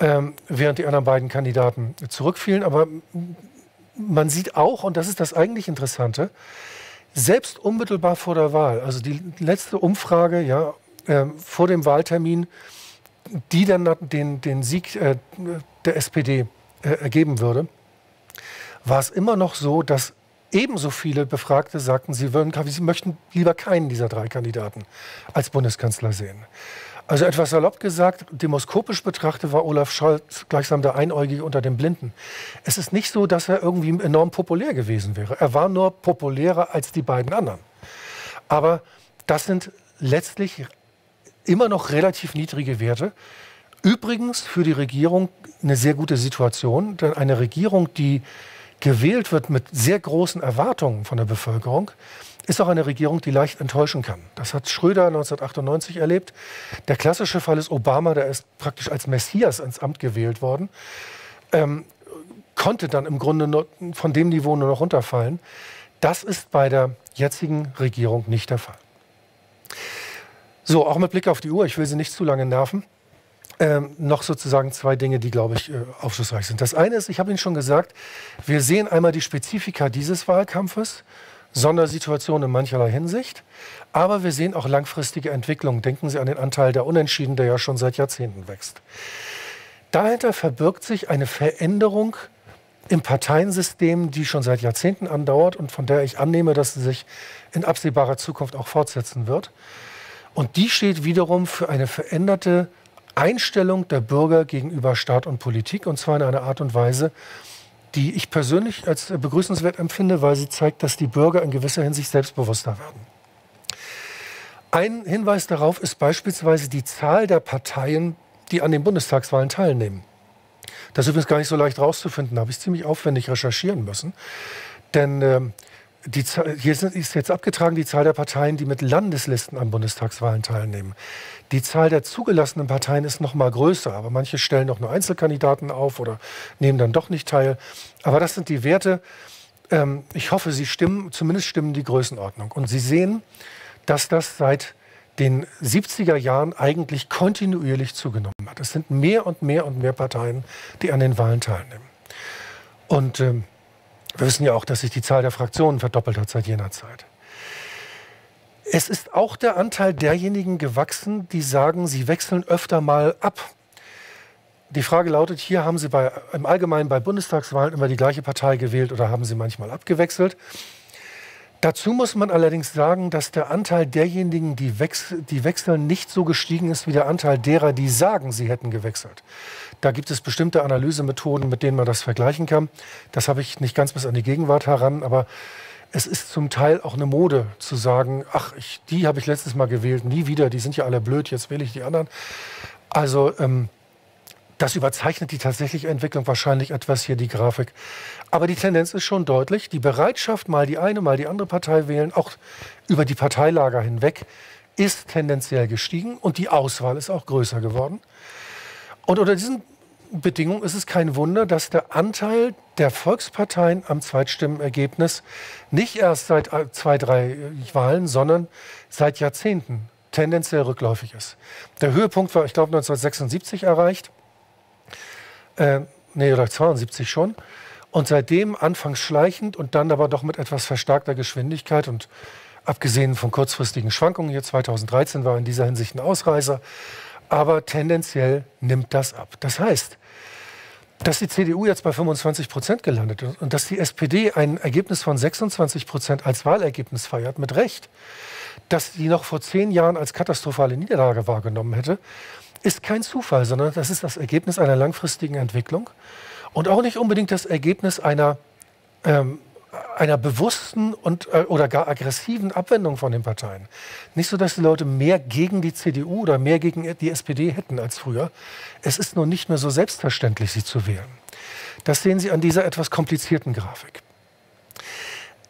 ähm, während die anderen beiden Kandidaten zurückfielen. Aber man sieht auch, und das ist das eigentlich Interessante, selbst unmittelbar vor der Wahl, also die letzte Umfrage, ja, äh, vor dem Wahltermin, die dann den, den Sieg äh, der SPD äh, ergeben würde, war es immer noch so, dass ebenso viele Befragte sagten, sie, würden, sie möchten lieber keinen dieser drei Kandidaten als Bundeskanzler sehen. Also etwas salopp gesagt, demoskopisch betrachtet war Olaf Scholz gleichsam der Einäugige unter den Blinden. Es ist nicht so, dass er irgendwie enorm populär gewesen wäre. Er war nur populärer als die beiden anderen. Aber das sind letztlich immer noch relativ niedrige Werte. Übrigens für die Regierung eine sehr gute Situation, denn eine Regierung, die gewählt wird mit sehr großen Erwartungen von der Bevölkerung, ist auch eine Regierung, die leicht enttäuschen kann. Das hat Schröder 1998 erlebt. Der klassische Fall ist Obama, der ist praktisch als Messias ins Amt gewählt worden, ähm, konnte dann im Grunde nur von dem Niveau nur noch runterfallen. Das ist bei der jetzigen Regierung nicht der Fall. So, auch mit Blick auf die Uhr, ich will Sie nicht zu lange nerven. Ähm, noch sozusagen zwei Dinge, die, glaube ich, äh, aufschlussreich sind. Das eine ist, ich habe Ihnen schon gesagt, wir sehen einmal die Spezifika dieses Wahlkampfes Sondersituation in mancherlei Hinsicht. Aber wir sehen auch langfristige Entwicklungen. Denken Sie an den Anteil der Unentschieden, der ja schon seit Jahrzehnten wächst. Dahinter verbirgt sich eine Veränderung im Parteiensystem, die schon seit Jahrzehnten andauert und von der ich annehme, dass sie sich in absehbarer Zukunft auch fortsetzen wird. Und die steht wiederum für eine veränderte Einstellung der Bürger gegenüber Staat und Politik, und zwar in einer Art und Weise, die ich persönlich als begrüßenswert empfinde, weil sie zeigt, dass die Bürger in gewisser Hinsicht selbstbewusster werden. Ein Hinweis darauf ist beispielsweise die Zahl der Parteien, die an den Bundestagswahlen teilnehmen. Das ist übrigens gar nicht so leicht rauszufinden, da habe ich ziemlich aufwendig recherchieren müssen. Denn äh, die, hier ist jetzt abgetragen die Zahl der Parteien, die mit Landeslisten an Bundestagswahlen teilnehmen. Die Zahl der zugelassenen Parteien ist noch mal größer, aber manche stellen auch nur Einzelkandidaten auf oder nehmen dann doch nicht teil. Aber das sind die Werte. Ähm, ich hoffe, sie stimmen, zumindest stimmen die Größenordnung. Und Sie sehen, dass das seit den 70er Jahren eigentlich kontinuierlich zugenommen hat. Es sind mehr und mehr und mehr Parteien, die an den Wahlen teilnehmen. Und ähm, wir wissen ja auch, dass sich die Zahl der Fraktionen verdoppelt hat seit jener Zeit. Es ist auch der Anteil derjenigen gewachsen, die sagen, sie wechseln öfter mal ab. Die Frage lautet, hier haben Sie bei, im Allgemeinen bei Bundestagswahlen immer die gleiche Partei gewählt oder haben Sie manchmal abgewechselt? Dazu muss man allerdings sagen, dass der Anteil derjenigen, die, wechsel, die wechseln, nicht so gestiegen ist wie der Anteil derer, die sagen, sie hätten gewechselt. Da gibt es bestimmte Analysemethoden, mit denen man das vergleichen kann. Das habe ich nicht ganz bis an die Gegenwart heran, aber es ist zum Teil auch eine Mode zu sagen, ach, ich, die habe ich letztes Mal gewählt, nie wieder, die sind ja alle blöd, jetzt wähle ich die anderen. Also ähm, das überzeichnet die tatsächliche Entwicklung wahrscheinlich etwas hier, die Grafik. Aber die Tendenz ist schon deutlich. Die Bereitschaft, mal die eine, mal die andere Partei wählen, auch über die Parteilager hinweg, ist tendenziell gestiegen und die Auswahl ist auch größer geworden. Und unter diesen Bedingung ist es kein Wunder, dass der Anteil der Volksparteien am Zweitstimmenergebnis nicht erst seit zwei, drei Wahlen, sondern seit Jahrzehnten tendenziell rückläufig ist. Der Höhepunkt war, ich glaube, 1976 erreicht. Äh, nee, oder 72 schon. Und seitdem anfangs schleichend und dann aber doch mit etwas verstärkter Geschwindigkeit und abgesehen von kurzfristigen Schwankungen hier 2013 war in dieser Hinsicht ein Ausreißer. Aber tendenziell nimmt das ab. Das heißt, dass die CDU jetzt bei 25 Prozent gelandet ist und dass die SPD ein Ergebnis von 26 Prozent als Wahlergebnis feiert, mit Recht, dass sie noch vor zehn Jahren als katastrophale Niederlage wahrgenommen hätte, ist kein Zufall, sondern das ist das Ergebnis einer langfristigen Entwicklung und auch nicht unbedingt das Ergebnis einer ähm, einer bewussten und, äh, oder gar aggressiven Abwendung von den Parteien. Nicht so, dass die Leute mehr gegen die CDU oder mehr gegen die SPD hätten als früher. Es ist nur nicht mehr so selbstverständlich, sie zu wählen. Das sehen Sie an dieser etwas komplizierten Grafik.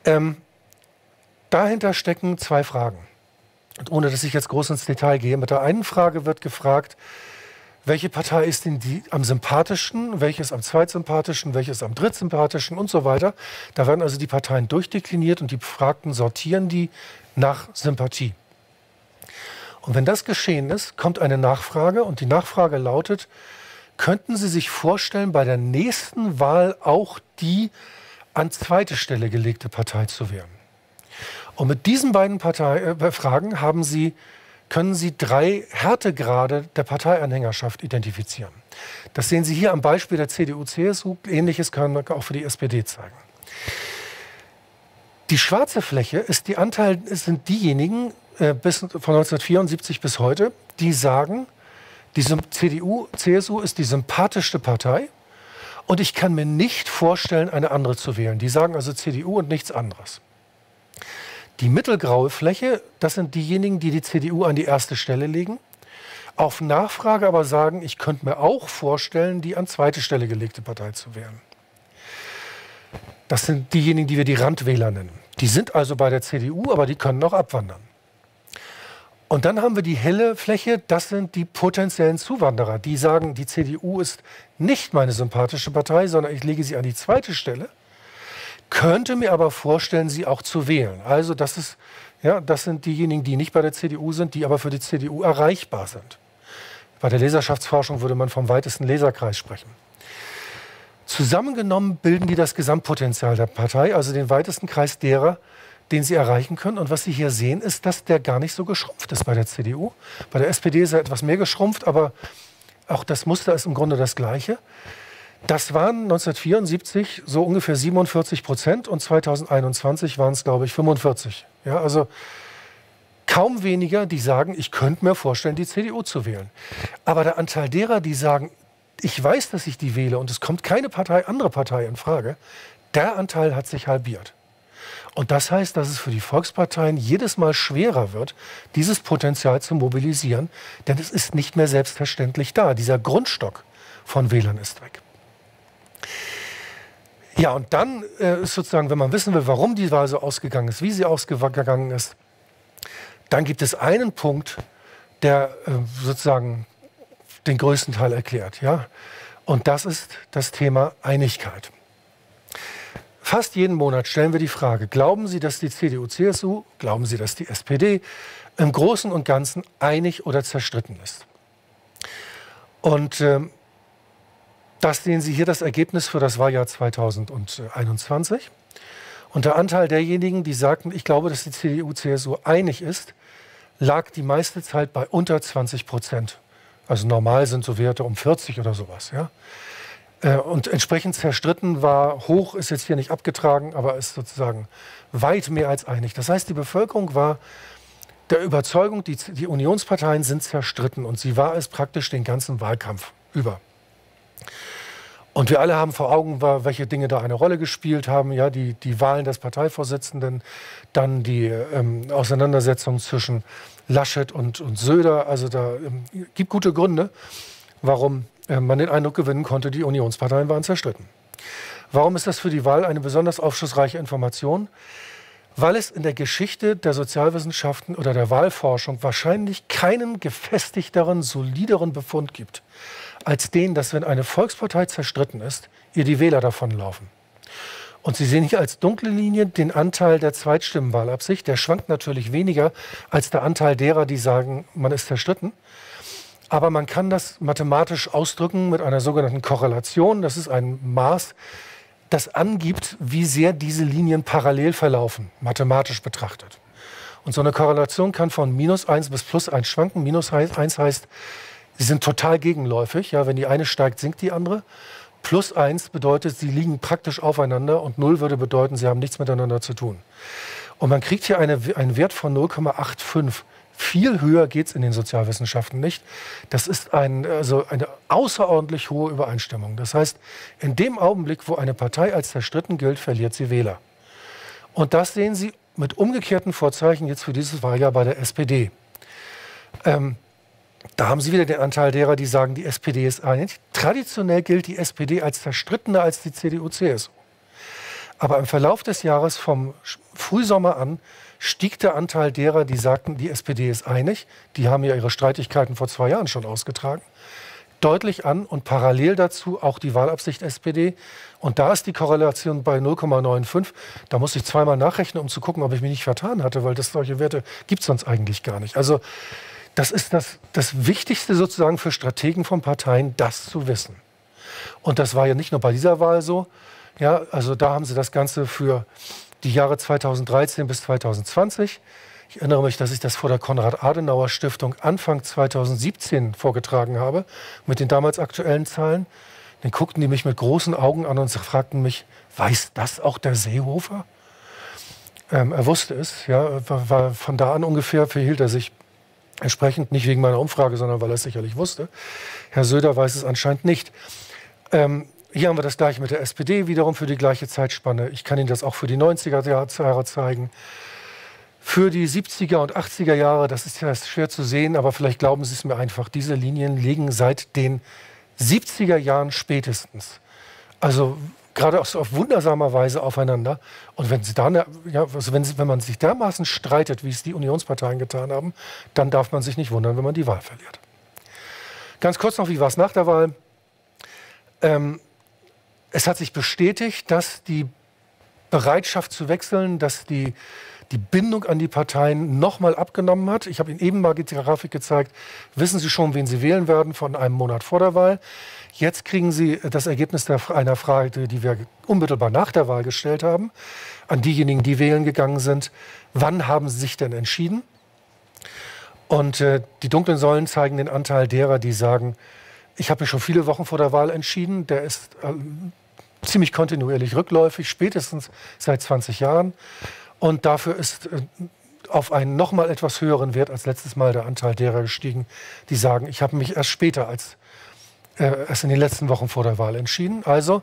Ähm, dahinter stecken zwei Fragen. Und ohne dass ich jetzt groß ins Detail gehe, mit der einen Frage wird gefragt, welche Partei ist denn die am sympathischsten, welches am zweitsympathischen, welches am drittsympathischen und so weiter. Da werden also die Parteien durchdekliniert und die Befragten sortieren die nach Sympathie. Und wenn das geschehen ist, kommt eine Nachfrage und die Nachfrage lautet, könnten Sie sich vorstellen, bei der nächsten Wahl auch die an zweite Stelle gelegte Partei zu wählen? Und mit diesen beiden Partei, äh, Fragen haben Sie können Sie drei Härtegrade der Parteianhängerschaft identifizieren. Das sehen Sie hier am Beispiel der CDU-CSU. Ähnliches können wir auch für die SPD zeigen. Die schwarze Fläche ist die Anteil, sind diejenigen äh, bis, von 1974 bis heute, die sagen, die CDU, CSU ist die sympathischste Partei und ich kann mir nicht vorstellen, eine andere zu wählen. Die sagen also CDU und nichts anderes. Die mittelgraue Fläche, das sind diejenigen, die die CDU an die erste Stelle legen. Auf Nachfrage aber sagen, ich könnte mir auch vorstellen, die an zweite Stelle gelegte Partei zu wählen. Das sind diejenigen, die wir die Randwähler nennen. Die sind also bei der CDU, aber die können auch abwandern. Und dann haben wir die helle Fläche, das sind die potenziellen Zuwanderer, die sagen, die CDU ist nicht meine sympathische Partei, sondern ich lege sie an die zweite Stelle, könnte mir aber vorstellen, sie auch zu wählen. Also das, ist, ja, das sind diejenigen, die nicht bei der CDU sind, die aber für die CDU erreichbar sind. Bei der Leserschaftsforschung würde man vom weitesten Leserkreis sprechen. Zusammengenommen bilden die das Gesamtpotenzial der Partei, also den weitesten Kreis derer, den sie erreichen können. Und was Sie hier sehen, ist, dass der gar nicht so geschrumpft ist bei der CDU. Bei der SPD ist er etwas mehr geschrumpft, aber auch das Muster ist im Grunde das gleiche. Das waren 1974 so ungefähr 47 Prozent und 2021 waren es, glaube ich, 45. Ja, also kaum weniger, die sagen, ich könnte mir vorstellen, die CDU zu wählen. Aber der Anteil derer, die sagen, ich weiß, dass ich die wähle und es kommt keine Partei, andere Partei in Frage, der Anteil hat sich halbiert. Und das heißt, dass es für die Volksparteien jedes Mal schwerer wird, dieses Potenzial zu mobilisieren, denn es ist nicht mehr selbstverständlich da. Dieser Grundstock von Wählern ist weg. Ja, und dann äh, ist sozusagen, wenn man wissen will, warum die Wahl so ausgegangen ist, wie sie ausgegangen ist, dann gibt es einen Punkt, der äh, sozusagen den größten Teil erklärt. Ja? Und das ist das Thema Einigkeit. Fast jeden Monat stellen wir die Frage, glauben Sie, dass die CDU, CSU, glauben Sie, dass die SPD im Großen und Ganzen einig oder zerstritten ist? Und äh, das sehen Sie hier das Ergebnis für das Wahljahr 2021. Und der Anteil derjenigen, die sagten, ich glaube, dass die CDU, CSU einig ist, lag die meiste Zeit bei unter 20 Prozent. Also normal sind so Werte um 40 oder sowas. Ja? Äh, und entsprechend zerstritten war, hoch ist jetzt hier nicht abgetragen, aber ist sozusagen weit mehr als einig. Das heißt, die Bevölkerung war der Überzeugung, die, die Unionsparteien sind zerstritten und sie war es praktisch den ganzen Wahlkampf über. Und wir alle haben vor Augen, welche Dinge da eine Rolle gespielt haben. Ja, die, die Wahlen des Parteivorsitzenden, dann die ähm, Auseinandersetzung zwischen Laschet und, und Söder. Also da ähm, gibt gute Gründe, warum äh, man den Eindruck gewinnen konnte, die Unionsparteien waren zerstritten. Warum ist das für die Wahl eine besonders aufschlussreiche Information? Weil es in der Geschichte der Sozialwissenschaften oder der Wahlforschung wahrscheinlich keinen gefestigteren, solideren Befund gibt, als den, dass wenn eine Volkspartei zerstritten ist, ihr die Wähler davonlaufen. Und Sie sehen hier als dunkle Linie den Anteil der Zweitstimmenwahlabsicht. Der schwankt natürlich weniger als der Anteil derer, die sagen, man ist zerstritten. Aber man kann das mathematisch ausdrücken mit einer sogenannten Korrelation. Das ist ein Maß, das angibt, wie sehr diese Linien parallel verlaufen, mathematisch betrachtet. Und so eine Korrelation kann von minus 1 bis plus 1 schwanken. Minus 1 heißt, sie sind total gegenläufig. Ja, wenn die eine steigt, sinkt die andere. Plus 1 bedeutet, sie liegen praktisch aufeinander und 0 würde bedeuten, sie haben nichts miteinander zu tun. Und man kriegt hier eine, einen Wert von 0,85. Viel höher geht es in den Sozialwissenschaften nicht. Das ist ein, also eine außerordentlich hohe Übereinstimmung. Das heißt, in dem Augenblick, wo eine Partei als zerstritten gilt, verliert sie Wähler. Und das sehen Sie mit umgekehrten Vorzeichen jetzt für dieses Wahljahr bei der SPD. Ähm, da haben Sie wieder den Anteil derer, die sagen, die SPD ist einig. Traditionell gilt die SPD als zerstrittener als die CDU-CSU. Aber im Verlauf des Jahres vom Frühsommer an stieg der Anteil derer, die sagten, die SPD ist einig, die haben ja ihre Streitigkeiten vor zwei Jahren schon ausgetragen, deutlich an und parallel dazu auch die Wahlabsicht SPD. Und da ist die Korrelation bei 0,95. Da muss ich zweimal nachrechnen, um zu gucken, ob ich mich nicht vertan hatte, weil das solche Werte gibt es sonst eigentlich gar nicht. Also das ist das, das Wichtigste sozusagen für Strategen von Parteien, das zu wissen. Und das war ja nicht nur bei dieser Wahl so. Ja, also da haben sie das Ganze für die Jahre 2013 bis 2020. Ich erinnere mich, dass ich das vor der Konrad-Adenauer-Stiftung Anfang 2017 vorgetragen habe, mit den damals aktuellen Zahlen. Dann guckten die mich mit großen Augen an und fragten mich, weiß das auch der Seehofer? Ähm, er wusste es, ja, war, war von da an ungefähr verhielt er sich entsprechend, nicht wegen meiner Umfrage, sondern weil er es sicherlich wusste. Herr Söder weiß es anscheinend nicht. Ähm, hier haben wir das gleiche mit der SPD, wiederum für die gleiche Zeitspanne. Ich kann Ihnen das auch für die 90er Jahre zeigen. Für die 70er und 80er Jahre, das ist ja schwer zu sehen, aber vielleicht glauben Sie es mir einfach, diese Linien liegen seit den 70er Jahren spätestens. Also gerade auf, auf wundersamer Weise aufeinander. Und wenn, sie dann, ja, also wenn, sie, wenn man sich dermaßen streitet, wie es die Unionsparteien getan haben, dann darf man sich nicht wundern, wenn man die Wahl verliert. Ganz kurz noch, wie war es nach der Wahl? Ähm, es hat sich bestätigt, dass die Bereitschaft zu wechseln, dass die die Bindung an die Parteien nochmal abgenommen hat. Ich habe Ihnen eben mal die Grafik gezeigt. Wissen Sie schon, wen Sie wählen werden von einem Monat vor der Wahl? Jetzt kriegen Sie das Ergebnis einer Frage, die wir unmittelbar nach der Wahl gestellt haben, an diejenigen, die wählen gegangen sind. Wann haben Sie sich denn entschieden? Und äh, die dunklen Säulen zeigen den Anteil derer, die sagen, ich habe mich schon viele Wochen vor der Wahl entschieden. Der ist äh, ziemlich kontinuierlich rückläufig, spätestens seit 20 Jahren. Und dafür ist äh, auf einen noch mal etwas höheren Wert als letztes Mal der Anteil derer gestiegen, die sagen, ich habe mich erst später als erst in den letzten Wochen vor der Wahl entschieden. Also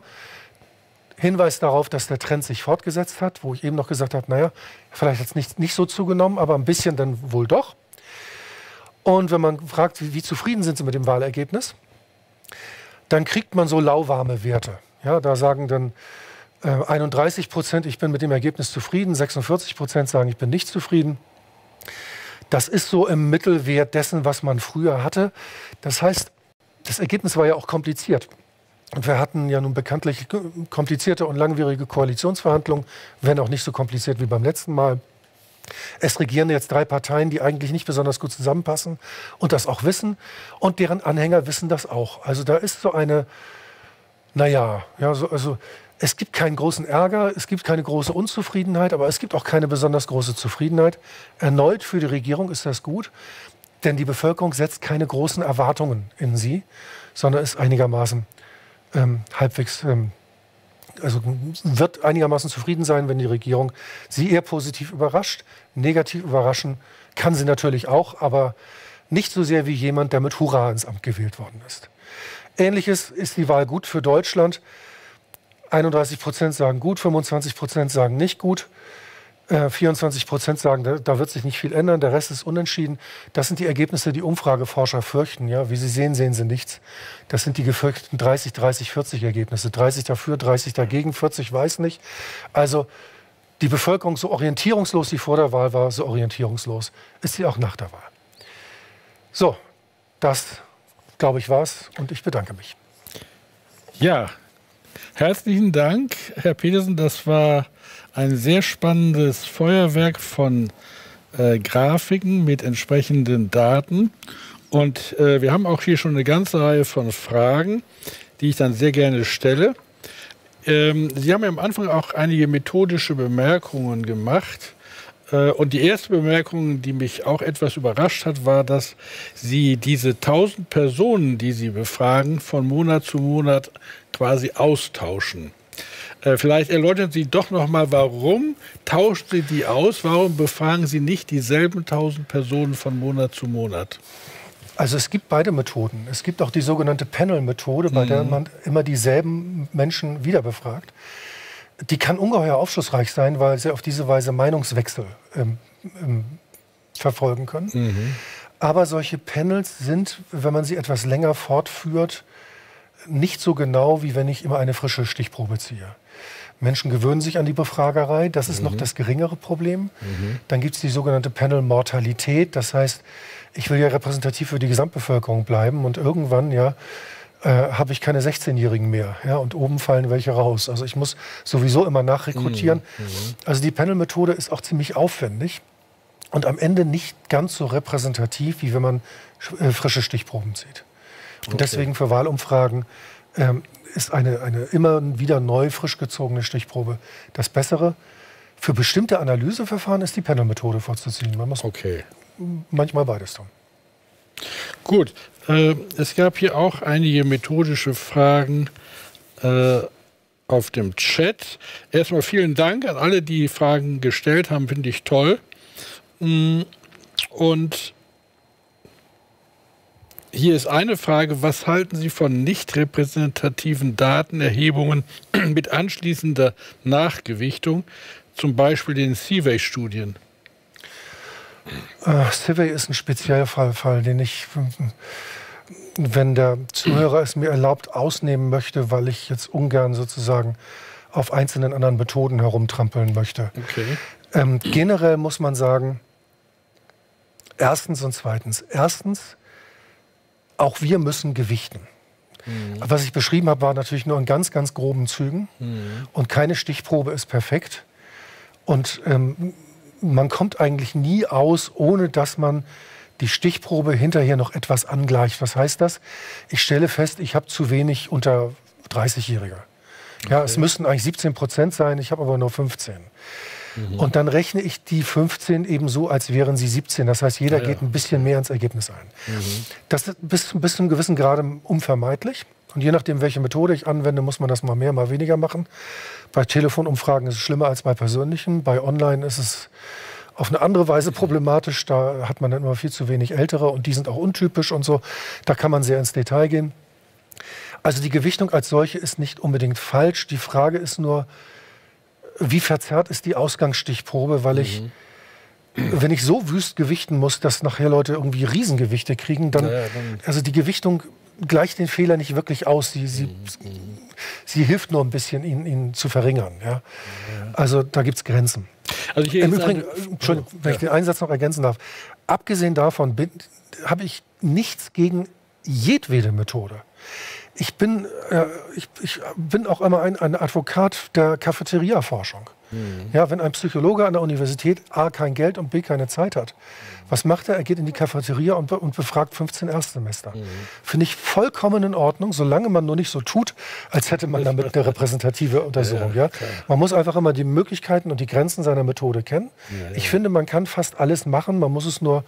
Hinweis darauf, dass der Trend sich fortgesetzt hat, wo ich eben noch gesagt habe, naja, vielleicht hat es nicht, nicht so zugenommen, aber ein bisschen dann wohl doch. Und wenn man fragt, wie, wie zufrieden sind Sie mit dem Wahlergebnis, dann kriegt man so lauwarme Werte. Ja, da sagen dann 31 äh, Prozent, ich bin mit dem Ergebnis zufrieden, 46 Prozent sagen, ich bin nicht zufrieden. Das ist so im Mittelwert dessen, was man früher hatte. Das heißt, das Ergebnis war ja auch kompliziert. Und wir hatten ja nun bekanntlich komplizierte und langwierige Koalitionsverhandlungen, wenn auch nicht so kompliziert wie beim letzten Mal. Es regieren jetzt drei Parteien, die eigentlich nicht besonders gut zusammenpassen und das auch wissen. Und deren Anhänger wissen das auch. Also da ist so eine, naja, ja, so, also es gibt keinen großen Ärger, es gibt keine große Unzufriedenheit, aber es gibt auch keine besonders große Zufriedenheit. Erneut für die Regierung ist das gut, denn die Bevölkerung setzt keine großen Erwartungen in sie, sondern ist einigermaßen ähm, halbwegs, ähm, also wird einigermaßen zufrieden sein, wenn die Regierung sie eher positiv überrascht. Negativ überraschen kann sie natürlich auch, aber nicht so sehr wie jemand, der mit Hurra ins Amt gewählt worden ist. Ähnliches ist die Wahl gut für Deutschland. 31 Prozent sagen gut, 25 Prozent sagen nicht gut. 24 äh, Prozent sagen, da, da, wird sich nicht viel ändern, der Rest ist unentschieden. Das sind die Ergebnisse, die Umfrageforscher fürchten. Ja, wie Sie sehen, sehen Sie nichts. Das sind die gefürchteten 30, 30, 40 Ergebnisse. 30 dafür, 30 dagegen, 40 weiß nicht. Also die Bevölkerung, so orientierungslos wie vor der Wahl war, so orientierungslos ist sie auch nach der Wahl. So, das, glaube ich, war's und ich bedanke mich. Ja, Herzlichen Dank, Herr Petersen. Das war ein sehr spannendes Feuerwerk von äh, Grafiken mit entsprechenden Daten. Und äh, wir haben auch hier schon eine ganze Reihe von Fragen, die ich dann sehr gerne stelle. Ähm, Sie haben ja am Anfang auch einige methodische Bemerkungen gemacht. Äh, und die erste Bemerkung, die mich auch etwas überrascht hat, war, dass Sie diese 1000 Personen, die Sie befragen, von Monat zu Monat quasi austauschen. Äh, vielleicht erläutern Sie doch noch mal, warum tauschen Sie die aus? Warum befragen Sie nicht dieselben 1000 Personen von Monat zu Monat? Also es gibt beide Methoden. Es gibt auch die sogenannte Panel-Methode, bei mhm. der man immer dieselben Menschen wieder befragt die kann ungeheuer aufschlussreich sein, weil sie auf diese Weise Meinungswechsel ähm, ähm, verfolgen können. Mhm. Aber solche Panels sind, wenn man sie etwas länger fortführt, nicht so genau, wie wenn ich immer eine frische Stichprobe ziehe. Menschen gewöhnen sich an die Befragerei, das ist mhm. noch das geringere Problem. Mhm. Dann gibt es die sogenannte Panel-Mortalität, das heißt, ich will ja repräsentativ für die Gesamtbevölkerung bleiben und irgendwann ja äh, habe ich keine 16-Jährigen mehr. Ja, und oben fallen welche raus. Also ich muss sowieso immer nachrekrutieren. Mhm. mhm. Also die Panel-Methode ist auch ziemlich aufwendig und am Ende nicht ganz so repräsentativ, wie wenn man äh, frische Stichproben zieht. Und okay. deswegen für Wahlumfragen ähm, ist eine, eine immer wieder neu frisch gezogene Stichprobe das Bessere. Für bestimmte Analyseverfahren ist die Panel-Methode vorzuziehen. Man muss Okay. manchmal beides tun. Gut, äh, es gab hier auch einige methodische Fragen äh, auf dem Chat. Erstmal vielen Dank an alle, die Fragen gestellt haben, finde ich toll. Mm, Und hier ist eine Frage, was halten Sie von nicht repräsentativen Datenerhebungen [clears throat] mit anschließender Nachgewichtung, zum Beispiel den Seaway-Studien? Äh, Civey ist ein Spezialfall, Fall, den ich, wenn der Zuhörer es mir erlaubt, ausnehmen möchte, weil ich jetzt ungern sozusagen auf einzelnen anderen Methoden herumtrampeln möchte. Okay. Ähm, generell muss man sagen, erstens und zweitens. Erstens, auch wir müssen gewichten. Was ich beschrieben habe, war natürlich nur in ganz, ganz groben Zügen. Und keine Stichprobe ist perfekt. Und ähm, man kommt eigentlich nie aus, ohne dass man die Stichprobe hinterher noch etwas angleicht. Was heißt das? Ich stelle fest, ich habe zu wenig unter 30-Jährige. Ja, es müssten eigentlich 17 Prozent sein, ich habe aber nur 15. Und dann rechne ich die 15 eben so, als wären sie 17. Das heißt, jeder Ja, ja. geht ein bisschen mehr ins Ergebnis ein. Das ist bis, bis zu einem gewissen Grade unvermeidlich. Und je nachdem, welche Methode ich anwende, muss man das mal mehr, mal weniger machen. Bei Telefonumfragen ist es schlimmer als bei persönlichen. Bei Online ist es auf eine andere Weise problematisch. Da hat man dann immer viel zu wenig Ältere und die sind auch untypisch und so. Da kann man sehr ins Detail gehen. Also die Gewichtung als solche ist nicht unbedingt falsch. Die Frage ist nur, wie verzerrt ist die Ausgangsstichprobe, weil ich, wenn ich so wüst gewichten muss, dass nachher Leute irgendwie Riesengewichte kriegen, dann, Ja, ja, dann- also die Gewichtung gleicht den Fehler nicht wirklich aus. Sie, sie, sie hilft nur ein bisschen, ihn, ihn zu verringern. Ja? Also da gibt es Grenzen. Also Im Übrigen, äh, Entschuldigung, wenn ich den Einsatz noch ergänzen darf. Abgesehen davon habe ich nichts gegen jedwede Methode. Ich bin, äh, ich, ich bin auch immer ein, ein Advokat der Cafeteria-Forschung. Ja, wenn ein Psychologe an der Universität A kein Geld und B keine Zeit hat, was macht er? Er geht in die Cafeteria und, be und befragt 15 Erstsemester. Finde ich vollkommen in Ordnung, solange man nur nicht so tut, als hätte man damit eine repräsentative [laughs] Untersuchung. Ja, Man muss einfach immer die Möglichkeiten und die Grenzen seiner Methode kennen. Ich finde, man kann fast alles machen, man muss es nur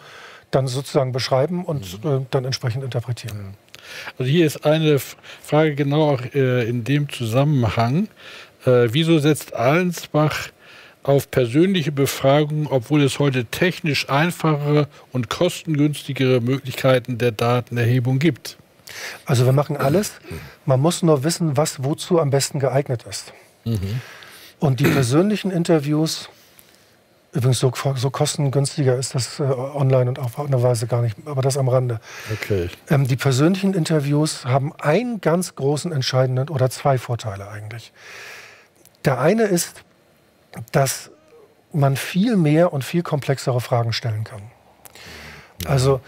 dann sozusagen beschreiben und äh, dann entsprechend interpretieren. Also hier ist eine Frage genau auch äh, in dem Zusammenhang. Äh, wieso setzt Allensbach auf persönliche Befragungen, obwohl es heute technisch einfachere und kostengünstigere Möglichkeiten der Datenerhebung gibt? Also wir machen alles. Man muss nur wissen, was wozu am besten geeignet ist. Und die persönlichen Interviews, übrigens so, so kostengünstiger ist das äh, online und auf eine Weise gar nicht, aber das am Rande. Okay. Ähm, die persönlichen Interviews haben einen ganz großen entscheidenden oder zwei Vorteile eigentlich. Der eine ist, dass man viel mehr und viel komplexere Fragen stellen kann. Also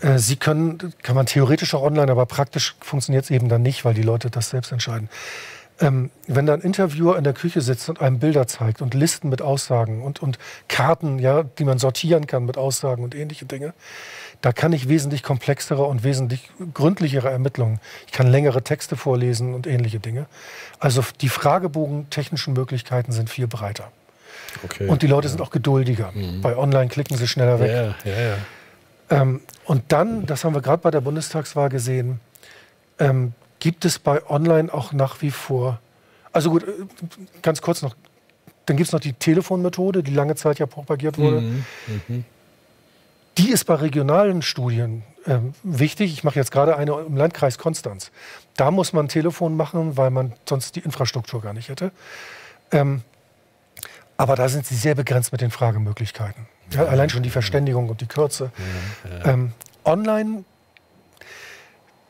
äh, Sie können, kann man theoretisch auch online, aber praktisch funktioniert es eben dann nicht, weil die Leute das selbst entscheiden. Ähm, wenn da ein Interviewer in der Küche sitzt und einem Bilder zeigt und Listen mit Aussagen und, und Karten, ja, die man sortieren kann mit Aussagen und ähnliche Dinge, da kann ich wesentlich komplexere und wesentlich gründlichere Ermittlungen. Ich kann längere Texte vorlesen und ähnliche Dinge. Also die Fragebogen-technischen Möglichkeiten sind viel breiter. okay. Und die Leute sind auch geduldiger. Bei Online klicken sie schneller weg. ja, ja, ja. Ähm, und dann, das haben wir gerade bei der Bundestagswahl gesehen, ähm, gibt es bei Online auch nach wie vor, also gut, äh, ganz kurz noch, dann gibt es noch die Telefonmethode, die lange Zeit ja propagiert wurde. Die ist bei regionalen Studien ähm, wichtig. Ich mache jetzt gerade eine im Landkreis Konstanz. Da muss man ein Telefon machen, weil man sonst die Infrastruktur gar nicht hätte. Ähm, aber da sind sie sehr begrenzt mit den Fragemöglichkeiten. Ja, allein schon die Verständigung und die Kürze. Ähm, online,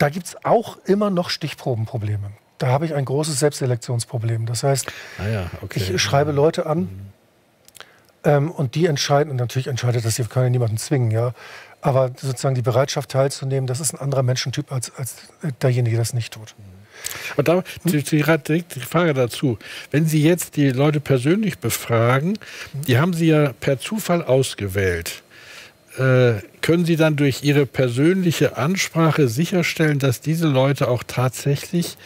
da gibt es auch immer noch Stichprobenprobleme. Da habe ich ein großes Selbstselektionsproblem. Das heißt, Ah ja, okay. ich schreibe Leute an ähm, und die entscheiden, und natürlich entscheidet das, wir können ja niemanden zwingen, ja. Aber sozusagen die Bereitschaft teilzunehmen, das ist ein anderer Menschentyp als, als derjenige, der das nicht tut. Aber da die, die, direkt die Frage dazu. Wenn Sie jetzt die Leute persönlich befragen, die haben Sie ja per Zufall ausgewählt. Äh, können Sie dann durch Ihre persönliche Ansprache sicherstellen, dass diese Leute auch tatsächlich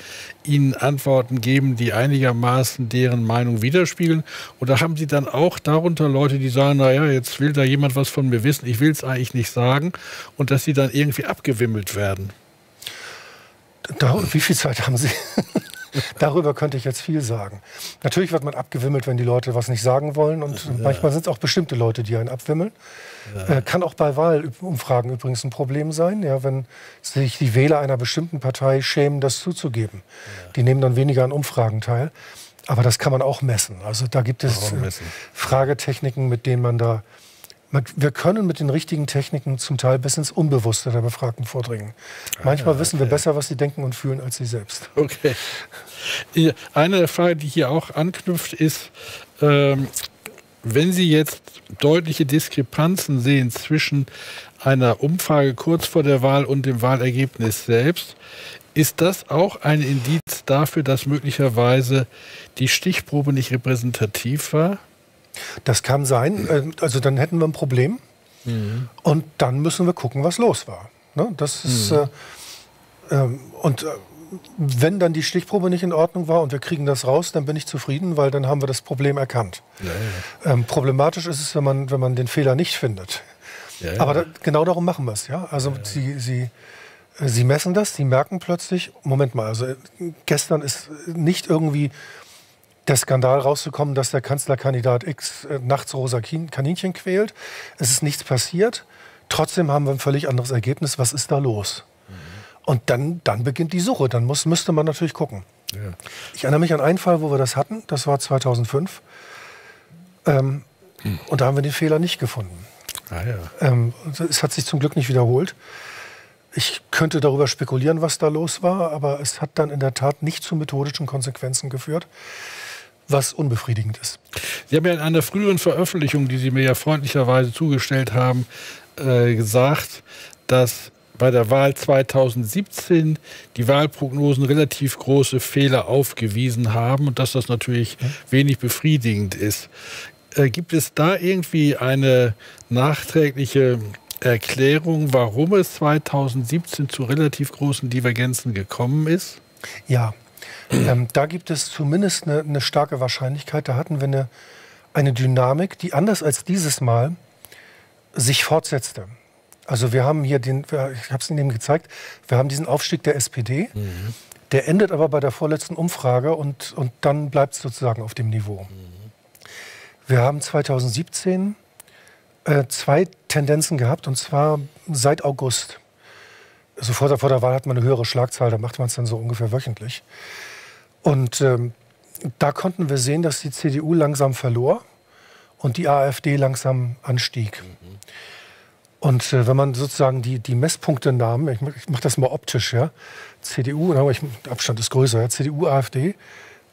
Ihnen Antworten geben, die einigermaßen deren Meinung widerspiegeln? Oder haben Sie dann auch darunter Leute, die sagen, naja, jetzt will da jemand was von mir wissen, ich will es eigentlich nicht sagen, und dass sie dann irgendwie abgewimmelt werden? Da, wie viel Zeit haben Sie? [laughs] Darüber könnte ich jetzt viel sagen. Natürlich wird man abgewimmelt, wenn die Leute was nicht sagen wollen. Und ja. manchmal sind es auch bestimmte Leute, die einen abwimmeln. Ja. Äh, kann auch bei Wahlumfragen übrigens ein Problem sein, ja, wenn sich die Wähler einer bestimmten Partei schämen, das zuzugeben. Ja. Die nehmen dann weniger an Umfragen teil. Aber das kann man auch messen. Also da gibt es äh, Fragetechniken, mit denen man da wir können mit den richtigen Techniken zum Teil bis ins Unbewusste der Befragten vordringen. Manchmal ah, okay. wissen wir besser, was sie denken und fühlen, als sie selbst. Okay. Eine Frage, die hier auch anknüpft, ist, ähm, wenn Sie jetzt deutliche Diskrepanzen sehen zwischen einer Umfrage kurz vor der Wahl und dem Wahlergebnis selbst, ist das auch ein Indiz dafür, dass möglicherweise die Stichprobe nicht repräsentativ war? Das kann sein. Äh, also dann hätten wir ein Problem. Mhm. Und dann müssen wir gucken, was los war. Ne? Das ist, mhm. äh, äh, und äh, wenn dann die Stichprobe nicht in Ordnung war und wir kriegen das raus, dann bin ich zufrieden, weil dann haben wir das Problem erkannt. Ja, ja. Ähm, problematisch ist es, wenn man, wenn man den Fehler nicht findet. Ja, Aber da, genau darum machen wir es. Ja? Also Sie, Sie, äh, Sie messen das, Sie merken plötzlich, Moment mal, also gestern ist nicht irgendwie der Skandal rauszukommen, dass der Kanzlerkandidat X äh, nachts rosa Kaninchen quält. Es ist nichts passiert. Trotzdem haben wir ein völlig anderes Ergebnis. Was ist da los? Und dann, dann beginnt die Suche. Dann muss, müsste man natürlich gucken. Ja. Ich erinnere mich an einen Fall, wo wir das hatten. Das war 2005. Ähm, hm. Und da haben wir den Fehler nicht gefunden. Ah, ja. ähm, es hat sich zum Glück nicht wiederholt. Ich könnte darüber spekulieren, was da los war, aber es hat dann in der Tat nicht zu methodischen Konsequenzen geführt was unbefriedigend ist. Sie haben ja in einer früheren Veröffentlichung, die Sie mir ja freundlicherweise zugestellt haben, äh, gesagt, dass bei der Wahl 2017 die Wahlprognosen relativ große Fehler aufgewiesen haben und dass das natürlich wenig befriedigend ist. Äh, gibt es da irgendwie eine nachträgliche Erklärung, warum es 2017 zu relativ großen Divergenzen gekommen ist? Ja, ähm, da gibt es zumindest eine, eine, starke Wahrscheinlichkeit. Da hatten wir eine, eine Dynamik, die anders als dieses Mal sich fortsetzte. Also wir haben hier den, ich habe es Ihnen eben gezeigt, wir haben diesen Aufstieg der SPD. Mhm. Der endet aber bei der vorletzten Umfrage und, und dann bleibt es sozusagen auf dem Niveau. Mhm. Wir haben 2017 äh, zwei Tendenzen gehabt und zwar seit August. Also vor der, vor der Wahl hat man eine höhere Schlagzahl, da macht man es dann so ungefähr wöchentlich. Und ähm, da konnten wir sehen, dass die CDU langsam verlor und die AfD langsam anstieg. Mhm. Und äh, wenn man sozusagen die, die Messpunkte nahm, ich, ich mache das mal optisch, ja, CDU, ich, der Abstand ist größer, ja, CDU, AfD,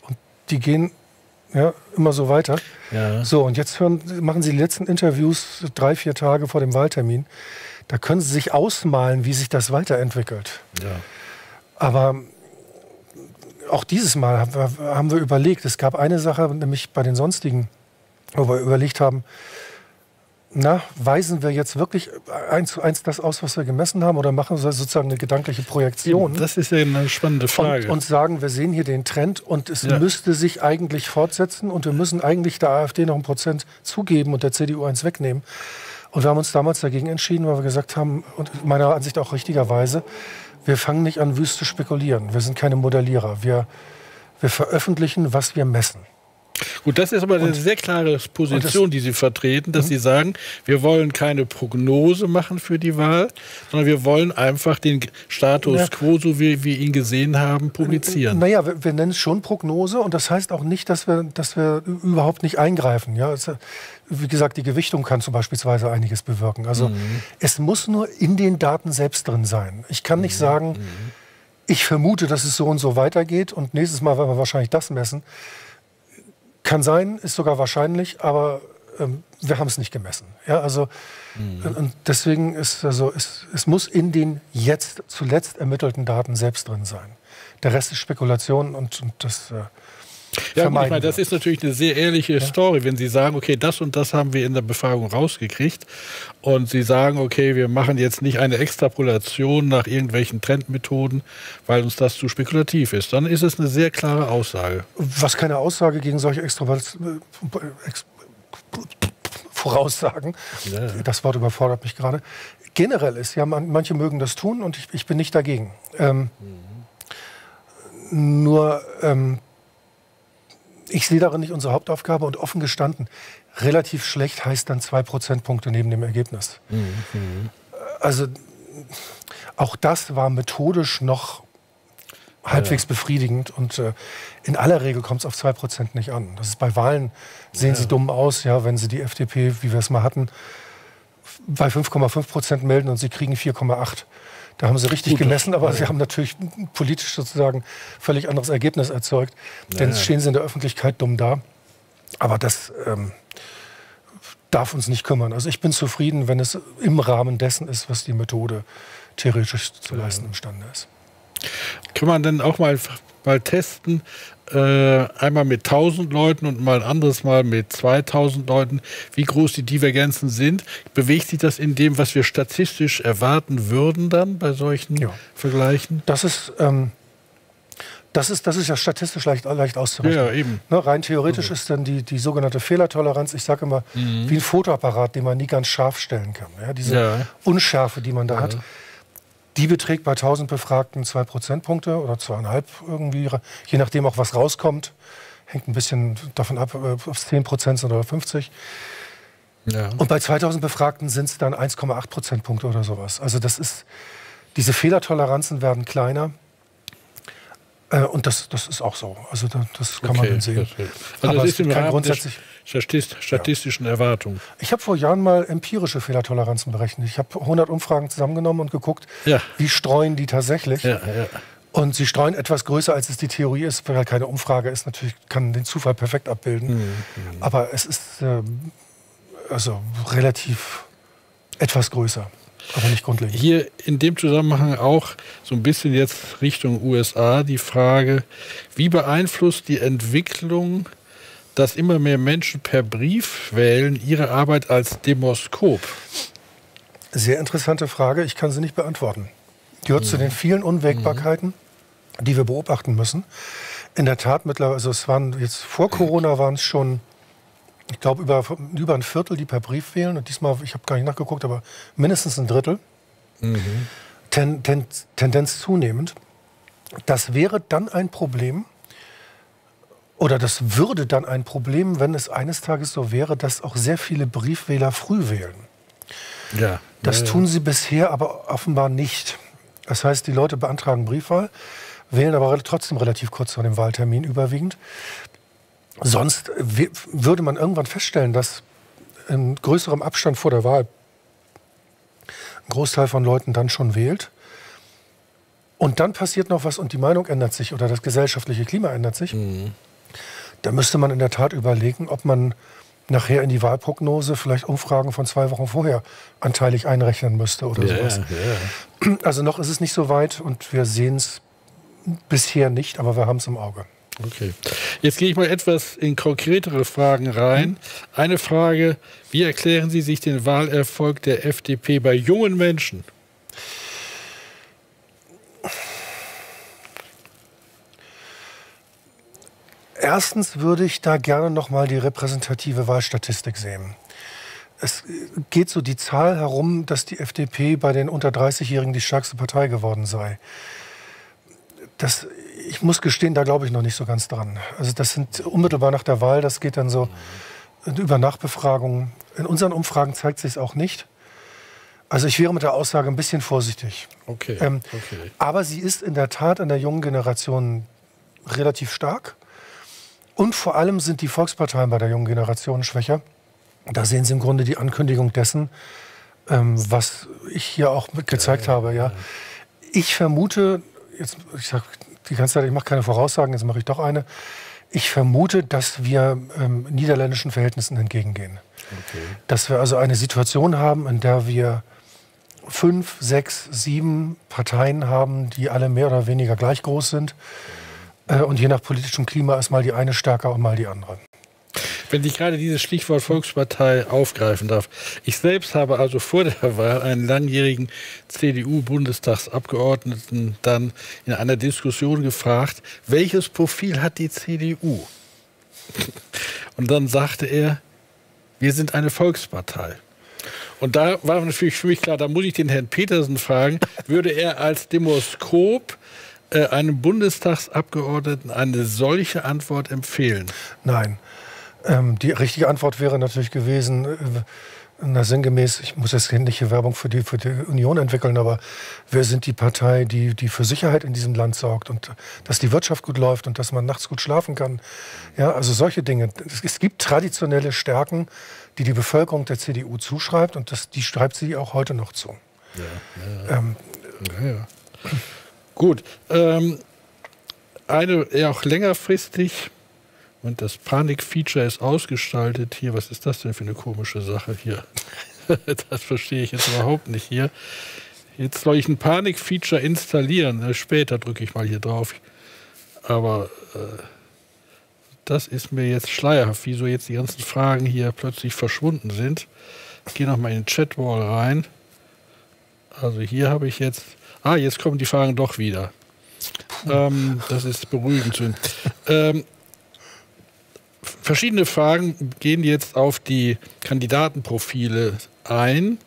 und die gehen ja, immer so weiter. Ja. So, und jetzt hören, machen Sie die letzten Interviews drei, vier Tage vor dem Wahltermin. Da können Sie sich ausmalen, wie sich das weiterentwickelt. Ja. Aber auch dieses Mal haben wir überlegt, es gab eine Sache, nämlich bei den sonstigen, wo wir überlegt haben, na, weisen wir jetzt wirklich eins zu eins das aus, was wir gemessen haben, oder machen wir sozusagen eine gedankliche Projektion? Das ist ja eine spannende Frage. Und, und sagen, wir sehen hier den Trend und es ja. müsste sich eigentlich fortsetzen und wir müssen eigentlich der AfD noch ein Prozent zugeben und der CDU eins wegnehmen. Und wir haben uns damals dagegen entschieden, weil wir gesagt haben, und meiner Ansicht auch richtigerweise, wir fangen nicht an, wüst zu spekulieren. Wir sind keine Modellierer. Wir, wir veröffentlichen, was wir messen. Gut, das ist aber eine und, sehr klare Position, die Sie vertreten, dass mhm. Sie sagen, wir wollen keine Prognose machen für die Wahl, sondern wir wollen einfach den Status ja. quo, so wie wir ihn gesehen haben, publizieren. Naja, wir, wir nennen es schon Prognose und das heißt auch nicht, dass wir, dass wir überhaupt nicht eingreifen. Ja, es, wie gesagt, die Gewichtung kann zum beispielsweise einiges bewirken. Also mhm. es muss nur in den Daten selbst drin sein. Ich kann nicht mhm. sagen, mhm. ich vermute, dass es so und so weitergeht und nächstes Mal werden wir wahrscheinlich das messen. Kann sein, ist sogar wahrscheinlich, aber ähm, wir haben es nicht gemessen. Ja, also, mhm. Und deswegen ist also, es, es muss in den jetzt zuletzt ermittelten Daten selbst drin sein. Der Rest ist Spekulation und, und das. Äh, Ja, gut, ich meine, das ist natürlich eine sehr ehrliche ja. Story, wenn Sie sagen, okay, das und das haben wir in der Befragung rausgekriegt und Sie sagen, okay, wir machen jetzt nicht eine Extrapolation nach irgendwelchen Trendmethoden, weil uns das zu spekulativ ist, dann ist es eine sehr klare Aussage. Was keine Aussage gegen solche Extrapolationen Voraussagen, ja. das Wort überfordert mich gerade, generell ist. Ja, manche mögen das tun und ich, ich bin nicht dagegen. Ähm, mhm. Nur ähm, ich sehe darin nicht unsere Hauptaufgabe und offen gestanden, relativ schlecht heißt dann zwei Prozentpunkte neben dem Ergebnis. Mhm. Also auch das war methodisch noch halbwegs befriedigend und äh, in aller Regel kommt es auf zwei Prozent nicht an. Das ist bei Wahlen sehen ja. sie dumm aus, ja, wenn sie die FDP, wie wir es mal hatten, bei 5,5 Prozent melden und sie kriegen 4,8. Da haben sie richtig Gut, gemessen, aber ja. sie haben natürlich politisch sozusagen völlig anderes Ergebnis erzeugt. Ja, Denn stehen sie in der Öffentlichkeit dumm da. Aber das ähm, darf uns nicht kümmern. Also ich bin zufrieden, wenn es im Rahmen dessen ist, was die Methode theoretisch zu leisten imstande ist. Kann man denn auch mal, mal testen, äh, einmal mit 1000 Leuten und mal ein anderes Mal mit 2000 Leuten, wie groß die Divergenzen sind. Bewegt sich das in dem, was wir statistisch erwarten würden dann bei solchen ja. Vergleichen? Das ist, ähm, das ist, das ist ja statistisch leicht, leicht auszurechnen. Ja, eben. Ne, rein theoretisch okay. ist dann die, die sogenannte Fehlertoleranz, ich sage immer, mhm. wie ein Fotoapparat, den man nie ganz scharf stellen kann. Ja, diese ja. Unschärfe, die man da hat die beträgt bei 1000 Befragten zwei Prozentpunkte oder zweieinhalb irgendwie, je nachdem auch was rauskommt. Hängt ein bisschen davon ab, ob es 10 Prozent sind oder 50. Ja. Und bei 2000 Befragten sind es dann 1,8 Prozentpunkte oder sowas. Also das ist, diese Fehlertoleranzen werden kleiner. Äh, und das, das ist auch so. Also das, kann okay, man dann sehen. Also Aber das ist im Rahmen grundsätzlich statistischen ja. Erwartungen. Ich habe vor Jahren mal empirische Fehlertoleranzen berechnet. Ich habe 100 Umfragen zusammengenommen und geguckt, ja. wie streuen die tatsächlich. Ja, und sie streuen etwas größer, als es die Theorie ist, weil keine Umfrage ist. Natürlich kann den Zufall perfekt abbilden. Mhm. Aber es ist äh, also relativ etwas größer. Aber nicht grundlegend. Hier in dem Zusammenhang auch so ein bisschen jetzt Richtung USA die Frage, wie beeinflusst die Entwicklung dass immer mehr Menschen per Brief wählen ihre Arbeit als Demoskop? Sehr interessante Frage. Ich kann sie nicht beantworten. Gehört mhm. zu den vielen Unwägbarkeiten, mhm. die wir beobachten müssen. In der Tat mittlerweile, also es waren jetzt vor Corona waren es schon, ich glaube über, über ein Viertel, die per Brief wählen. Und diesmal, ich habe gar nicht nachgeguckt, aber mindestens ein Drittel. Mhm. Ten, ten, Tendenz zunehmend. Das wäre dann ein Problem, oder das würde dann ein Problem, wenn es eines Tages so wäre, dass auch sehr viele Briefwähler früh wählen. Ja. Das tun sie bisher aber offenbar nicht. Das heißt, die Leute beantragen Briefwahl, wählen aber trotzdem relativ kurz vor dem Wahltermin überwiegend. Sonst würde man irgendwann feststellen, dass in größerem Abstand vor der Wahl ein Großteil von Leuten dann schon wählt. Und dann passiert noch was und die Meinung ändert sich oder das gesellschaftliche Klima ändert sich. Mhm. Da müsste man in der Tat überlegen, ob man nachher in die Wahlprognose vielleicht Umfragen von zwei Wochen vorher anteilig einrechnen müsste oder yeah, sowas. Yeah. Also noch ist es nicht so weit und wir sehen es bisher nicht, aber wir haben es im Auge. Okay. Jetzt gehe ich mal etwas in konkretere Fragen rein. Eine Frage, wie erklären Sie sich den Wahlerfolg der FDP bei jungen Menschen? Erstens würde ich da gerne noch mal die repräsentative Wahlstatistik sehen. Es geht so die Zahl herum, dass die FDP bei den unter 30-Jährigen die stärkste Partei geworden sei. Das, ich muss gestehen, da glaube ich noch nicht so ganz dran. Also das sind unmittelbar nach der Wahl, das geht dann so über Nachbefragungen. In unseren Umfragen zeigt sich es auch nicht. Also ich wäre mit der Aussage ein bisschen vorsichtig. Okay, ähm, okay. Aber sie ist in der Tat in der jungen Generation relativ stark. Und vor allem sind die Volksparteien bei der jungen Generation schwächer. Da sehen Sie im Grunde die Ankündigung dessen, ähm, was ich hier auch gezeigt ja, habe. Ja. Ich vermute, jetzt, ich sage die ganze Zeit, ich mache keine Voraussagen, jetzt mache ich doch eine. Ich vermute, dass wir ähm, niederländischen Verhältnissen entgegengehen. Okay. Dass wir also eine Situation haben, in der wir fünf, sechs, sieben Parteien haben, die alle mehr oder weniger gleich groß sind Äh, und je nach politischem Klima ist mal die eine stärker und mal die andere. Wenn ich gerade dieses Stichwort Volkspartei aufgreifen darf. Ich selbst habe also vor der Wahl einen langjährigen CDU-Bundestagsabgeordneten dann in einer Diskussion gefragt, welches Profil hat die CDU? Und dann sagte er, wir sind eine Volkspartei. Und da war natürlich für mich klar, da muss ich den Herrn Petersen fragen, würde er als Demoskop äh, einem Bundestagsabgeordneten eine solche Antwort empfehlen? Nein. Ähm, die richtige Antwort wäre natürlich gewesen, äh, na, sinngemäß, ich muss jetzt nicht hier Werbung für die, für die Union entwickeln, aber wir sind die Partei, die, die für Sicherheit in diesem Land sorgt und dass die Wirtschaft gut läuft und dass man nachts gut schlafen kann. Ja, also solche Dinge. Es gibt traditionelle Stärken, die die Bevölkerung der CDU zuschreibt und das, die schreibt sie auch heute noch zu. Ja, ja. Ähm, ja, Gut. Ähm, eine auch längerfristig und das Panik-Feature ist ausgestaltet. Hier, was ist das denn für eine komische Sache hier? [laughs] das verstehe ich jetzt überhaupt nicht hier. Jetzt soll ich ein Panik-Feature installieren. Später drücke ich mal hier drauf. Aber äh, das ist mir jetzt schleierhaft, wieso jetzt die ganzen Fragen hier plötzlich verschwunden sind. Ich gehe nochmal in den Chatwall rein. Also hier habe ich jetzt. Ah, jetzt kommen die Fragen doch wieder. Ähm, das ist beruhigend. Ähm, verschiedene Fragen gehen jetzt auf die Kandidatenprofile ein.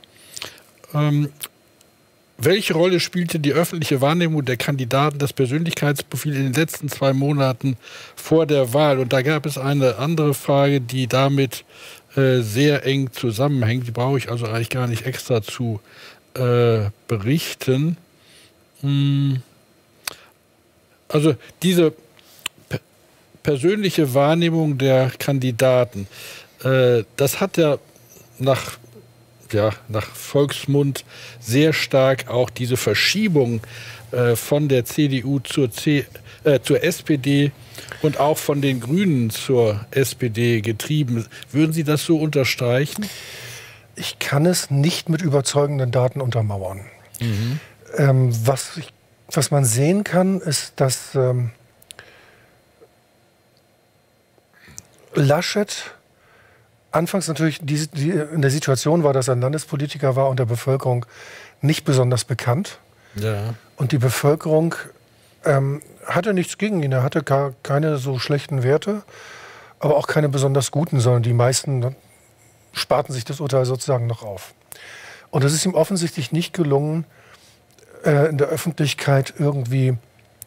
Ähm, welche Rolle spielte die öffentliche Wahrnehmung der Kandidaten, das Persönlichkeitsprofil in den letzten zwei Monaten vor der Wahl? Und da gab es eine andere Frage, die damit äh, sehr eng zusammenhängt. Die brauche ich also eigentlich gar nicht extra zu äh, berichten. Hm. Also diese persönliche Wahrnehmung der Kandidaten, äh, das hat ja nach, ja nach Volksmund sehr stark auch diese Verschiebung äh, von der CDU zur, C, äh, zur SPD und auch von den Grünen zur SPD getrieben. Würden Sie das so unterstreichen? Ich kann es nicht mit überzeugenden Daten untermauern. Mhm. Ähm, was, ich, was man sehen kann, ist, dass ähm, Laschet anfangs natürlich die, die, in der Situation war, dass er ein Landespolitiker war und der Bevölkerung nicht besonders bekannt. Ja. Und die Bevölkerung ähm, hatte nichts gegen ihn. Er hatte gar keine so schlechten Werte, aber auch keine besonders guten, sondern die meisten sparten sich das Urteil sozusagen noch auf. Und es ist ihm offensichtlich nicht gelungen, äh, in der Öffentlichkeit irgendwie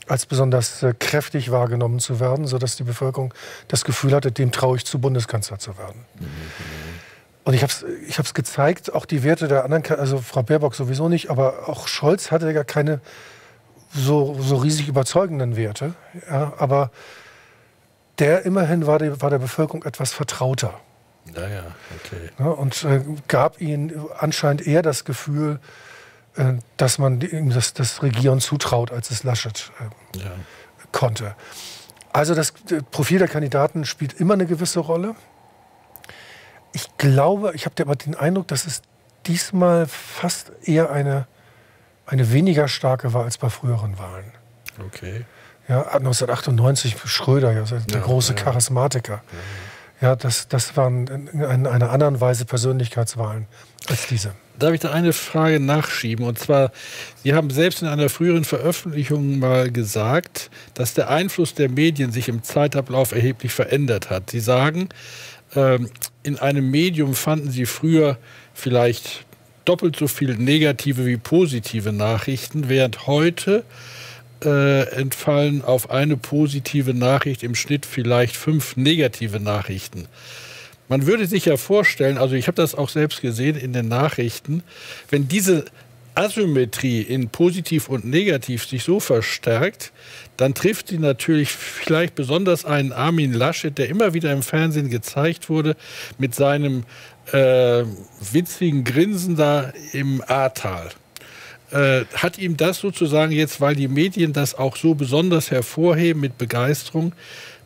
als besonders äh, kräftig wahrgenommen zu werden, sodass die Bevölkerung das Gefühl hatte, dem traue ich zu, Bundeskanzler zu werden. Und ich habe es ich gezeigt, auch die Werte der anderen, also Frau Baerbock sowieso nicht, aber auch Scholz hatte ja keine so, so riesig überzeugenden Werte. Ja, aber der immerhin war, die, war der Bevölkerung etwas vertrauter. Naja, okay. Ja, und äh, gab ihnen anscheinend eher das Gefühl, dass man ihm das, das, Regieren zutraut, als es Laschet äh, ja. konnte. Also das Profil der Kandidaten spielt immer eine gewisse Rolle. Ich glaube, ich habe aber den Eindruck, dass es diesmal fast eher eine, eine weniger starke war als bei früheren Wahlen. Okay. Ja, 1998 Schröder, ja, der ja, große. Charismatiker. Ja, das, das waren in, in einer anderen Weise Persönlichkeitswahlen als diese darf ich da eine Frage nachschieben? Und zwar, Sie haben selbst in einer früheren Veröffentlichung mal gesagt, dass der Einfluss der Medien sich im Zeitablauf erheblich verändert hat. Sie sagen, ähm, in einem Medium fanden Sie früher vielleicht doppelt so viele negative wie positive Nachrichten, während heute äh, entfallen auf eine positive Nachricht im Schnitt vielleicht fünf negative Nachrichten. Man würde sich ja vorstellen, also ich habe das auch selbst gesehen in den Nachrichten, wenn diese Asymmetrie in positiv und negativ sich so verstärkt, dann trifft sie natürlich vielleicht besonders einen Armin Laschet, der immer wieder im Fernsehen gezeigt wurde, mit seinem äh, witzigen Grinsen da im Ahrtal. Äh, hat ihm das sozusagen jetzt, weil die Medien das auch so besonders hervorheben mit Begeisterung,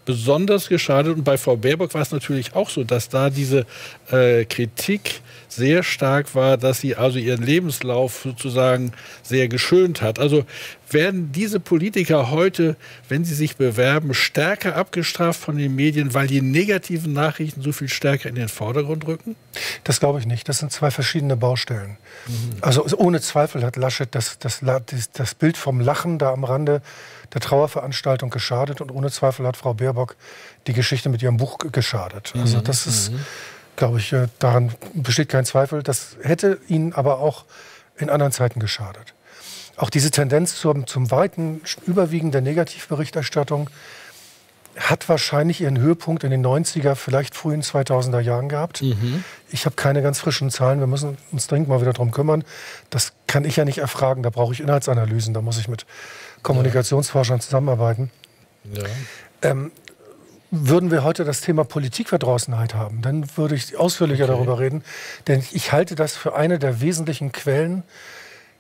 besonders geschadet. Und bei Frau Baerbock war es natürlich auch so, dass da diese äh, Kritik sehr stark war, dass sie also ihren Lebenslauf sozusagen sehr geschönt hat. Also werden diese Politiker heute, wenn sie sich bewerben, stärker abgestraft von den Medien, weil die negativen Nachrichten so viel stärker in den Vordergrund rücken? Das glaube ich nicht. Das sind zwei verschiedene Baustellen. Mhm. Also ohne Zweifel hat Laschet das, das, das, Bild vom Lachen da am Rande der Trauerveranstaltung geschadet und ohne Zweifel hat Frau Baerbock die Geschichte mit ihrem Buch geschadet. Also mhm. das ist, mhm. Glaube ich, äh, daran besteht kein Zweifel. Das hätte ihnen aber auch in anderen Zeiten geschadet. Auch diese Tendenz zum, zum weiten Überwiegen der Negativberichterstattung hat wahrscheinlich ihren Höhepunkt in den 90er, vielleicht frühen 2000er Jahren gehabt. Mhm. Ich habe keine ganz frischen Zahlen. Wir müssen uns dringend mal wieder darum kümmern. Das kann ich ja nicht erfragen. Da brauche ich Inhaltsanalysen. Da muss ich mit Kommunikationsforschern zusammenarbeiten. Ja. Ähm, würden wir heute das Thema Politikverdrossenheit haben, dann würde ich ausführlicher okay. darüber reden. Denn ich halte das für eine der wesentlichen Quellen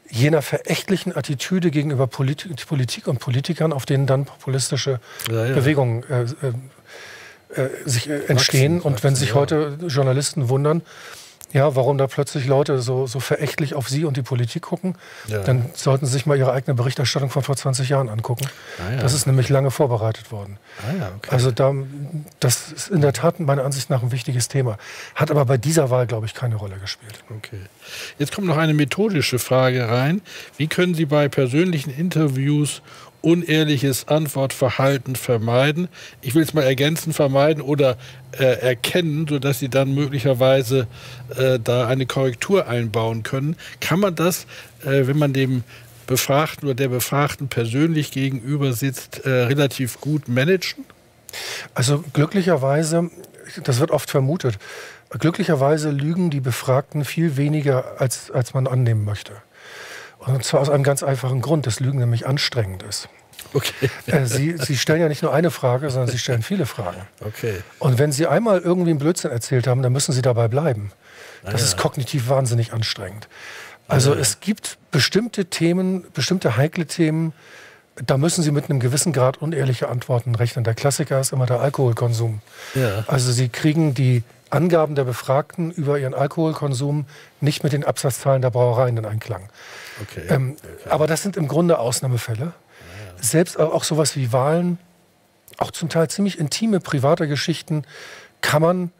jener verächtlichen Attitüde gegenüber Polit Politik und Politikern, auf denen dann populistische ja, ja. Bewegungen äh, äh, äh sich äh, entstehen. Wachsen, und wenn sich heute Journalisten wundern, ja, warum da plötzlich Leute so, so verächtlich auf sie und die Politik gucken, ja. dann sollten sie sich mal ihre eigene Berichterstattung von vor 20 Jahren angucken. Ah, ja. Das ist nämlich lange vorbereitet worden. Ah, ja, okay. Also da, das ist in der Tat meiner Ansicht nach ein wichtiges Thema. Hat aber bei dieser Wahl, glaube ich, keine Rolle gespielt. Okay. Jetzt kommt noch eine methodische Frage rein. Wie können Sie bei persönlichen Interviews unehrliches Antwortverhalten vermeiden. Ich will es mal ergänzen, vermeiden oder äh, erkennen, sodass Sie dann möglicherweise äh, da eine Korrektur einbauen können. Kann man das, äh, wenn man dem Befragten oder der Befragten persönlich gegenüber sitzt, äh, relativ gut managen? Also glücklicherweise, das wird oft vermutet, glücklicherweise lügen die Befragten viel weniger, als, als man annehmen möchte. Und zwar aus einem ganz einfachen Grund, dass Lügen nämlich anstrengend ist. Okay. Äh, Sie, Sie stellen ja nicht nur eine Frage, sondern Sie stellen viele Fragen. Okay. Und wenn Sie einmal irgendwie einen Blödsinn erzählt haben, dann müssen Sie dabei bleiben. Das ah, ja. ist kognitiv wahnsinnig anstrengend. Also ah, ja. es gibt bestimmte Themen, bestimmte heikle Themen, da müssen Sie mit einem gewissen Grad unehrliche Antworten rechnen. Der Klassiker ist immer der Alkoholkonsum. Ja. Also Sie kriegen die Angaben der Befragten über ihren Alkoholkonsum nicht mit den Absatzzahlen der Brauereien in Einklang. Okay. Ähm, okay. Aber das sind im Grunde Ausnahmefälle. Ja. Selbst auch sowas wie Wahlen, auch zum Teil ziemlich intime private Geschichten, kann man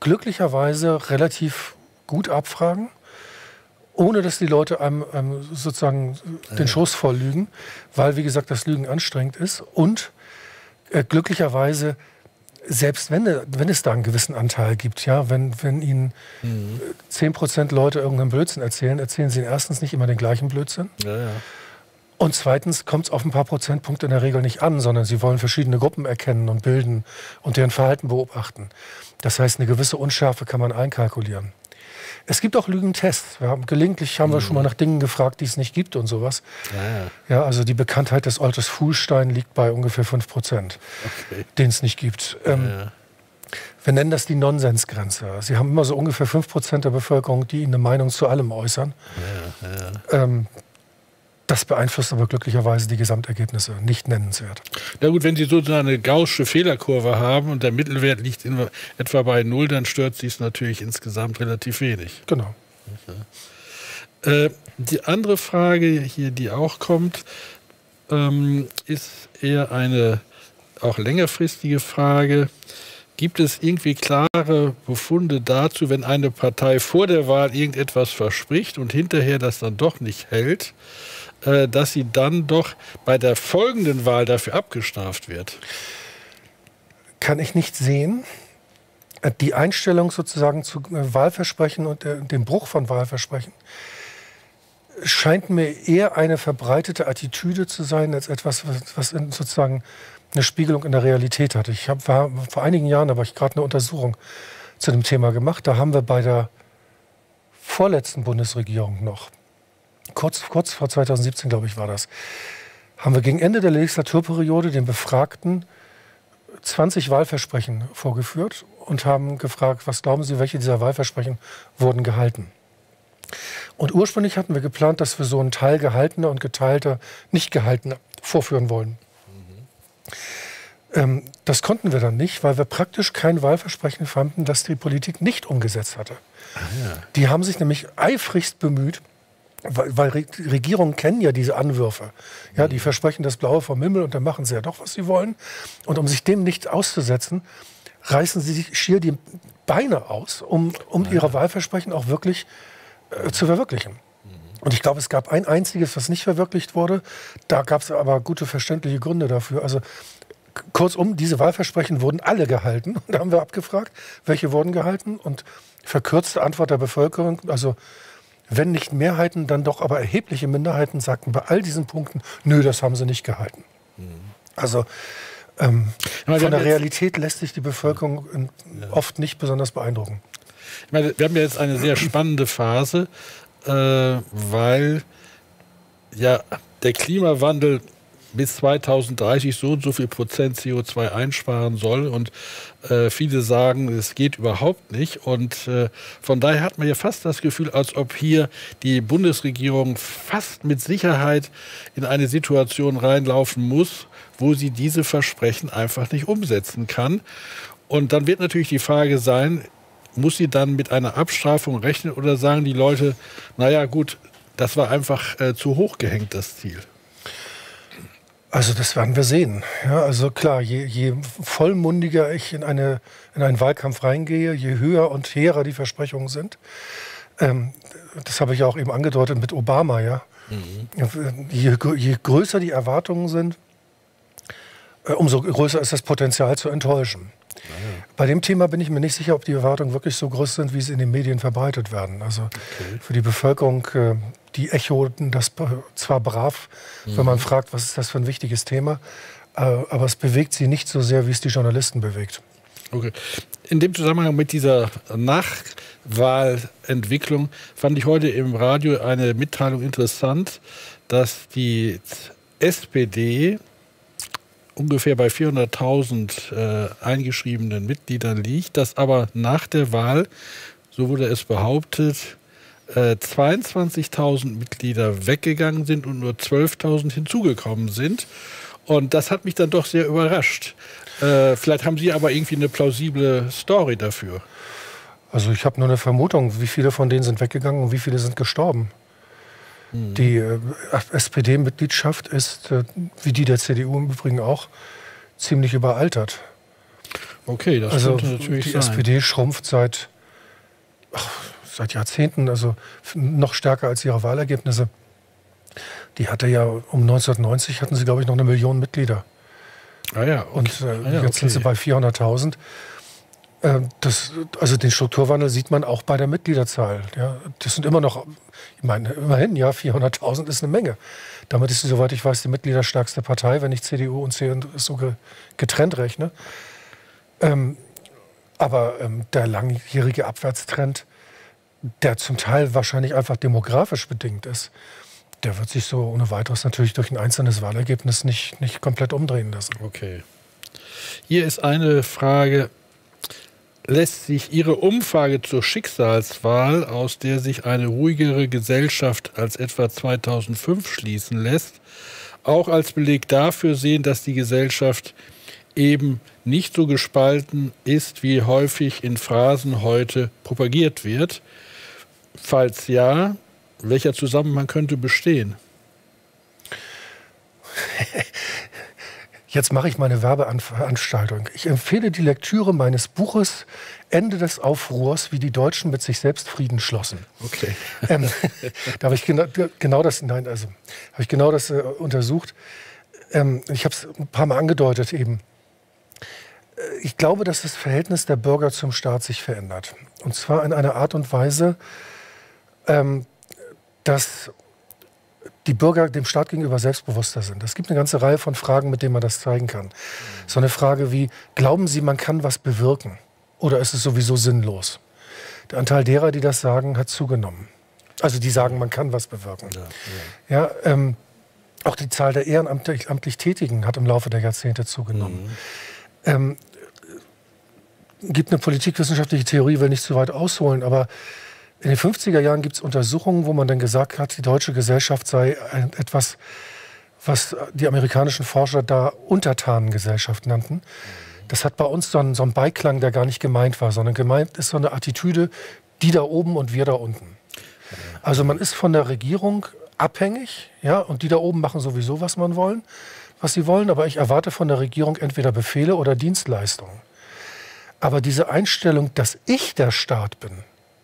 glücklicherweise relativ gut abfragen, ohne dass die Leute einem, einem sozusagen den. Schoß voll lügen, weil, wie gesagt, das Lügen anstrengend ist. Und äh, glücklicherweise selbst wenn, wenn es da einen gewissen Anteil gibt, ja, wenn, wenn Ihnen mhm. 10% Leute irgendeinen Blödsinn erzählen, erzählen sie Ihnen erstens nicht immer den gleichen Blödsinn. Ja, ja. Und zweitens kommt es auf ein paar Prozentpunkte in der Regel nicht an, sondern sie wollen verschiedene Gruppen erkennen und bilden und deren Verhalten beobachten. Das heißt, eine gewisse Unschärfe kann man einkalkulieren. Es gibt auch Lügentests. Wir haben, gelegentlich haben wir schon mal mhm. nach Dingen gefragt, die es nicht gibt und sowas. Ja, ja. ja also die Bekanntheit des Ortes Fuhlstein liegt bei ungefähr 5 Prozent, okay. den es nicht gibt. Ähm, ja, wir nennen das die Nonsensgrenze. Sie haben immer so ungefähr 5 Prozent der Bevölkerung, die eine Meinung zu allem äußern. Ähm, das beeinflusst aber glücklicherweise die Gesamtergebnisse nicht nennenswert. Na gut, wenn Sie sozusagen eine gaußsche Fehlerkurve haben und der Mittelwert liegt etwa bei null, dann stört Sie es natürlich insgesamt relativ wenig. Genau. Okay. Äh, die andere Frage hier, die auch kommt, ähm, ist eher eine auch längerfristige Frage. Gibt es irgendwie klare Befunde dazu, wenn eine Partei vor der Wahl irgendetwas verspricht und hinterher das dann doch nicht hält? Äh, dass sie dann doch bei der folgenden Wahl dafür abgestraft wird? Kann ich nicht sehen. Äh, die Einstellung sozusagen zu äh, Wahlversprechen und dem Bruch von Wahlversprechen scheint mir eher eine verbreitete Attitüde zu sein, als etwas, was sozusagen eine Spiegelung in der Realität hat. Ich habe vor einigen Jahren, habe ich gerade eine Untersuchung zu dem Thema gemacht. Da haben wir bei der vorletzten Bundesregierung noch kurz, kurz vor 2017, glaube ich, war das, haben wir gegen Ende der Legislaturperiode den Befragten 20 Wahlversprechen vorgeführt und haben gefragt, was glauben Sie, welche dieser Wahlversprechen wurden gehalten? Und ursprünglich hatten wir geplant, dass wir so einen Teil gehaltener und geteilter nicht gehaltener vorführen wollen. Mhm. Ähm, das konnten wir dann nicht, weil wir praktisch kein Wahlversprechen fanden, das die Politik nicht umgesetzt hatte. Ah, ja. Die haben sich nämlich eifrigst bemüht, weil, weil Regierungen kennen ja diese Anwürfe. Ja, die versprechen das Blaue vom Himmel und dann machen sie ja doch, was sie wollen. Und um sich dem nicht auszusetzen, reißen sie sich schier die Beine aus, um, um ihre Wahlversprechen auch wirklich äh, zu verwirklichen. Und ich glaube, es gab ein einziges, was nicht verwirklicht wurde. Da gab es aber gute verständliche Gründe dafür. Also kurzum, diese Wahlversprechen wurden alle gehalten. Und [laughs] da haben wir abgefragt, welche wurden gehalten. Und verkürzte Antwort der Bevölkerung, also wenn nicht Mehrheiten, dann doch aber erhebliche Minderheiten sagten bei all diesen Punkten, nö, das haben sie nicht gehalten. Mhm. Also ähm, von der Realität lässt sich die Bevölkerung ja. oft nicht besonders beeindrucken. Ich meine, wir haben ja jetzt eine sehr spannende Phase, äh, weil ja der Klimawandel bis 2030 so und so viel Prozent CO2 einsparen soll. Und äh, viele sagen, es geht überhaupt nicht. Und äh, von daher hat man ja fast das Gefühl, als ob hier die Bundesregierung fast mit Sicherheit in eine Situation reinlaufen muss, wo sie diese Versprechen einfach nicht umsetzen kann. Und dann wird natürlich die Frage sein, muss sie dann mit einer Abstrafung rechnen oder sagen die Leute, naja gut, das war einfach äh, zu hoch gehängt, das Ziel? Also das werden wir sehen. Ja, also klar, je, je vollmundiger ich in, eine, in einen Wahlkampf reingehe, je höher und hehrer die Versprechungen sind. Ähm, das habe ich ja auch eben angedeutet mit Obama. Ja? Mhm. Je, je, größer die Erwartungen sind, äh, umso größer ist das Potenzial zu enttäuschen. Ah, Bei dem Thema bin ich mir nicht sicher, ob die Erwartungen wirklich so groß sind, wie sie in den Medien verbreitet werden. Also okay. für die Bevölkerung äh, die echoten das zwar brav, mhm. wenn man mhm. fragt, was ist das für ein wichtiges Thema, äh, aber es bewegt sie nicht so sehr, wie es die Journalisten bewegt. Okay. In dem Zusammenhang mit dieser Nachwahlentwicklung fand ich heute im Radio eine Mitteilung interessant, dass die SPD ungefähr bei 400.000 äh, eingeschriebenen Mitgliedern liegt, dass aber nach der Wahl, so wurde es behauptet, 22.000 äh, Mitglieder weggegangen sind und nur 12.000 hinzugekommen sind. Und das hat mich dann doch sehr überrascht. Äh, vielleicht haben Sie aber irgendwie eine plausible Story dafür. Also ich habe nur eine Vermutung, wie viele von denen sind weggegangen und wie viele sind gestorben. Hm. Die äh, SPD-Mitgliedschaft ist, äh, wie die der CDU im Übrigen auch, ziemlich überaltert. Okay, das also natürlich die sein. SPD schrumpft seit ach, seit Jahrzehnten, also noch stärker als ihre Wahlergebnisse. Die hatte ja um 1990 hatten sie, glaube ich, noch eine Million Mitglieder. Ah ja, okay. Und äh, ah ja, jetzt okay. sind sie bei 400.000. Äh, also den Strukturwandel sieht man auch bei der Mitgliederzahl. Ja. Das sind immer noch, ich meine, immerhin, ja, 400.000 ist eine Menge. Damit ist sie, soweit ich weiß, die mitgliederstärkste Partei, wenn ich CDU und CSU getrennt rechne. Ähm, aber ähm, der langjährige Abwärtstrend der zum Teil wahrscheinlich einfach demografisch bedingt ist, der wird sich so ohne weiteres natürlich durch ein einzelnes Wahlergebnis nicht, nicht komplett umdrehen lassen. Okay. Hier ist eine Frage. Lässt sich Ihre Umfrage zur Schicksalswahl, aus der sich eine ruhigere Gesellschaft als etwa 2005 schließen lässt, auch als Beleg dafür sehen, dass die Gesellschaft eben nicht so gespalten ist, wie häufig in Phrasen heute propagiert wird? Falls ja, welcher Zusammenhang könnte bestehen? Jetzt mache ich meine Werbeveranstaltung. Ich empfehle die Lektüre meines Buches Ende des Aufruhrs, wie die Deutschen mit sich selbst Frieden schlossen. Okay. Ähm, da habe ich genau, genau, das, nein, also habe ich genau das äh, untersucht. Ähm, ich habe es ein paar Mal angedeutet eben. Äh, ich glaube, dass das Verhältnis der Bürger zum Staat sich verändert. Und zwar in einer Art und Weise, ähm, dass die Bürger dem Staat gegenüber selbstbewusster sind. Es gibt eine ganze Reihe von Fragen, mit denen man das zeigen kann. So eine Frage wie, glauben Sie, man kann was bewirken? Oder ist es sowieso sinnlos? Der Anteil derer, die das sagen, hat zugenommen. Also die sagen, man kann was bewirken. Ja, ja. ja ähm, auch die Zahl der ehrenamtlich amtlich Tätigen hat im Laufe der Jahrzehnte zugenommen. Mhm. Ähm, gibt eine politikwissenschaftliche Theorie, will nicht zu weit ausholen, aber in den 50er Jahren gibt es Untersuchungen, wo man dann gesagt hat, die deutsche Gesellschaft sei etwas, was die amerikanischen Forscher da Untertanengesellschaft nannten. Das hat bei uns so einen, so einen Beiklang, der gar nicht gemeint war, sondern gemeint ist so eine Attitüde, die da oben und wir da unten. Also man ist von der Regierung abhängig, ja, und die da oben machen sowieso, was man wollen, was sie wollen, aber ich erwarte von der Regierung entweder Befehle oder Dienstleistungen. Aber diese Einstellung, dass ich der Staat bin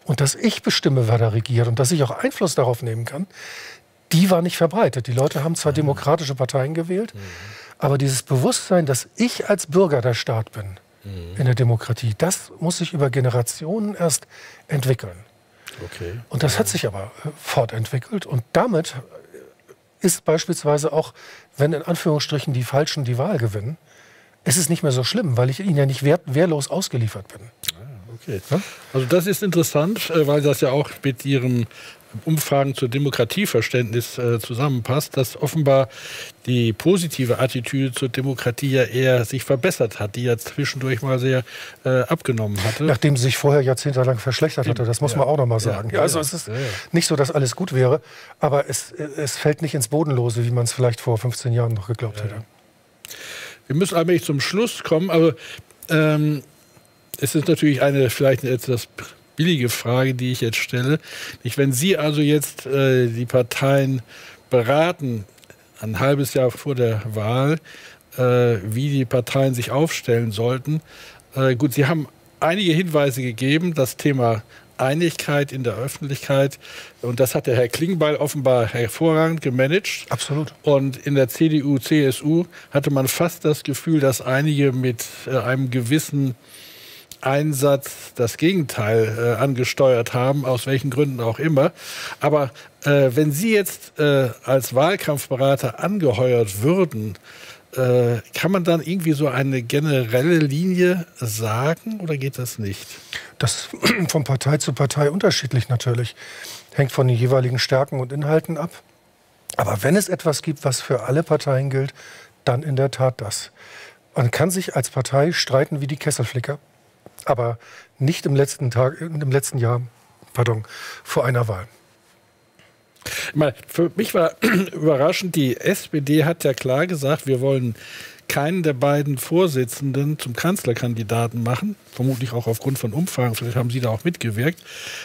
und dass ich bestimme, wer da regiert und dass ich auch Einfluss darauf nehmen kann, die war nicht verbreitet. Die Leute haben zwar demokratische Parteien gewählt, aber dieses Bewusstsein, dass ich als Bürger der Staat bin in der Demokratie, das muss sich über Generationen erst entwickeln. Okay. Und das hat sich aber äh, fortentwickelt. Und damit ist beispielsweise auch, wenn in Anführungsstrichen die Falschen die Wahl gewinnen, ist es nicht mehr so schlimm, weil ich ihnen ja nicht wehr, wehrlos ausgeliefert bin. Okay. Also das ist interessant, äh, weil das ja auch mit Ihren Umfragen zur Demokratieverständnis äh, zusammenpasst, dass offenbar die positive Attitüde zur Demokratie ja eher sich verbessert hat, die ja zwischendurch mal sehr äh, abgenommen hatte. Nachdem sie sich vorher jahrzehntelang verschlechtert hatte, das muss Ja. man auch noch mal sagen. Ja, also ja. es ist nicht so, dass alles gut wäre, aber es, es fällt nicht ins Bodenlose, wie man es vielleicht vor 15 Jahren noch geglaubt hätte. Wir müssen allmählich zum Schluss kommen, aber ähm, es ist natürlich eine vielleicht eine etwas billige Frage, die ich jetzt stelle. Nicht, wenn Sie also jetzt äh, die Parteien beraten, ein halbes Jahr vor der Wahl, äh, wie die Parteien sich aufstellen sollten. Äh, gut, Sie haben einige Hinweise gegeben, das Thema Einigkeit in der Öffentlichkeit. Und das hat der Herr Klingbeil offenbar hervorragend gemanagt. Absolut. Und in der CDU, CSU hatte man fast das Gefühl, dass einige mit äh, einem gewissen Einsatz das Gegenteil äh, angesteuert haben, aus welchen Gründen auch immer. Aber äh, wenn Sie jetzt äh, als Wahlkampfberater angeheuert würden, äh, kann man dann irgendwie so eine generelle Linie sagen oder geht das nicht? Das ist [clears throat] von Partei zu Partei unterschiedlich natürlich. Hängt von den jeweiligen Stärken und Inhalten ab. Aber wenn es etwas gibt, was für alle Parteien gilt, dann in der Tat das. Man kann sich als Partei streiten wie die Kesselflicker, aber nicht im letzten Tag, im letzten Jahr, pardon, vor einer Wahl. Ich meine, für mich war [clears throat] überraschend, die SPD hat ja klar gesagt, wir wollen keinen der beiden Vorsitzenden zum Kanzlerkandidaten machen, vermutlich auch aufgrund von Umfragen, vielleicht haben Sie da auch mitgewirkt,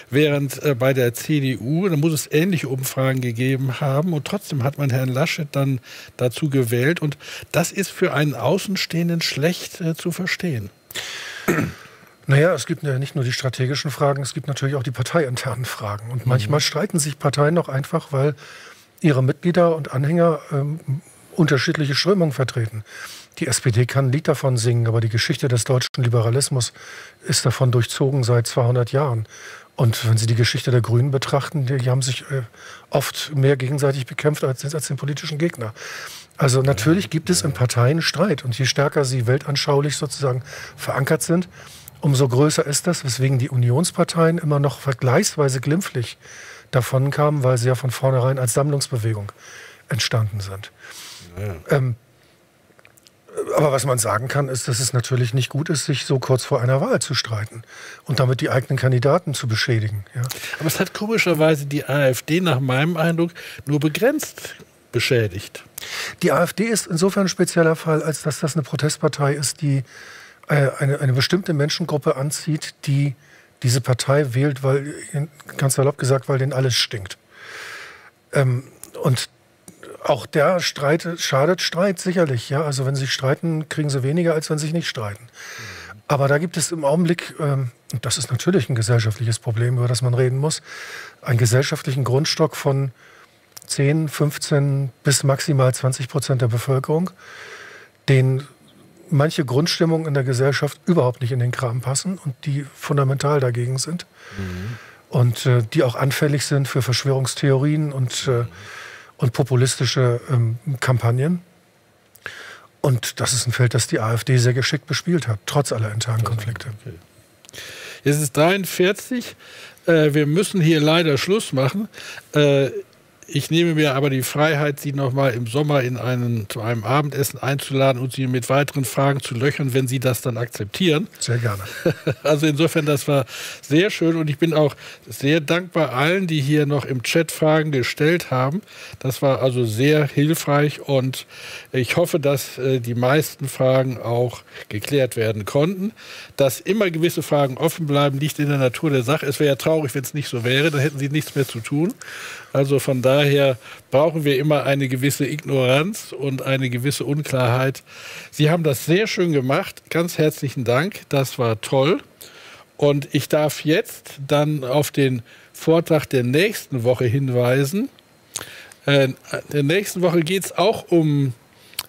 während äh, bei der CDU, da muss es ähnliche Umfragen gegeben haben und trotzdem hat man Herrn Laschet dann dazu gewählt und das ist für einen Außenstehenden schlecht äh, zu verstehen. [clears throat] Naja, es gibt ja nicht nur die strategischen Fragen, es gibt natürlich auch die parteiinternen Fragen. Und manchmal streiten sich Parteien auch einfach, weil ihre Mitglieder und Anhänger ähm, unterschiedliche Strömungen vertreten. Die SPD kann ein Lied davon singen, aber die Geschichte des deutschen Liberalismus ist davon durchzogen seit 200 Jahren. Und wenn Sie die Geschichte der Grünen betrachten, die, die haben sich äh, oft mehr gegenseitig bekämpft als, als den politischen Gegner. Also natürlich gibt es in Parteien Streit. Und je stärker sie weltanschaulich sozusagen verankert sind, umso größer ist das, weswegen die Unionsparteien immer noch vergleichsweise glimpflich davon kamen, weil sie ja von vornherein als Sammlungsbewegung entstanden sind. Ähm, aber was man sagen kann, ist, dass es natürlich nicht gut ist, sich so kurz vor einer Wahl zu streiten und damit die eigenen Kandidaten zu beschädigen. Ja. Aber es hat komischerweise die AfD nach meinem Eindruck nur begrenzt beschädigt. Die AfD ist insofern ein spezieller Fall, als dass das eine Protestpartei ist, die eine, eine bestimmte Menschengruppe anzieht, die diese Partei wählt, weil, ganz salopp gesagt, weil denen alles stinkt. Ähm, und auch der Streit schadet Streit sicherlich. Ja? Also wenn sie sich streiten, kriegen sie weniger, als wenn sie sich nicht streiten. Aber da gibt es im Augenblick, ähm, und das ist natürlich ein gesellschaftliches Problem, über das man reden muss, einen gesellschaftlichen Grundstock von 10, 15 bis maximal 20 Prozent der Bevölkerung, den manche Grundstimmungen in der Gesellschaft überhaupt nicht in den Kram passen und die fundamental dagegen sind. Und äh, die auch anfällig sind für Verschwörungstheorien und, äh, und populistische ähm, Kampagnen. Und das ist ein Feld, das die AfD sehr geschickt bespielt hat, trotz aller internen Konflikte. Es ist 43. Äh, wir müssen hier leider Schluss machen. Äh, ich nehme mir aber die Freiheit, Sie nochmal im Sommer in einen, zu einem Abendessen einzuladen und Sie mit weiteren Fragen zu löchern, wenn Sie das dann akzeptieren. Sehr gerne. [laughs] Also insofern, das war sehr schön und ich bin auch sehr dankbar allen, die hier noch im Chat Fragen gestellt haben. Das war also sehr hilfreich und ich hoffe, dass äh, die meisten Fragen auch geklärt werden konnten. Dass immer gewisse Fragen offen bleiben, liegt in der Natur der Sache. Es wäre ja traurig, wenn es nicht so wäre, dann hätten Sie nichts mehr zu tun. Also von daher brauchen wir immer eine gewisse Ignoranz und eine gewisse Unklarheit. Sie haben das sehr schön gemacht. Ganz herzlichen Dank. Das war toll. Und ich darf jetzt dann auf den Vortrag der nächsten Woche hinweisen. Äh, der nächsten Woche geht es auch um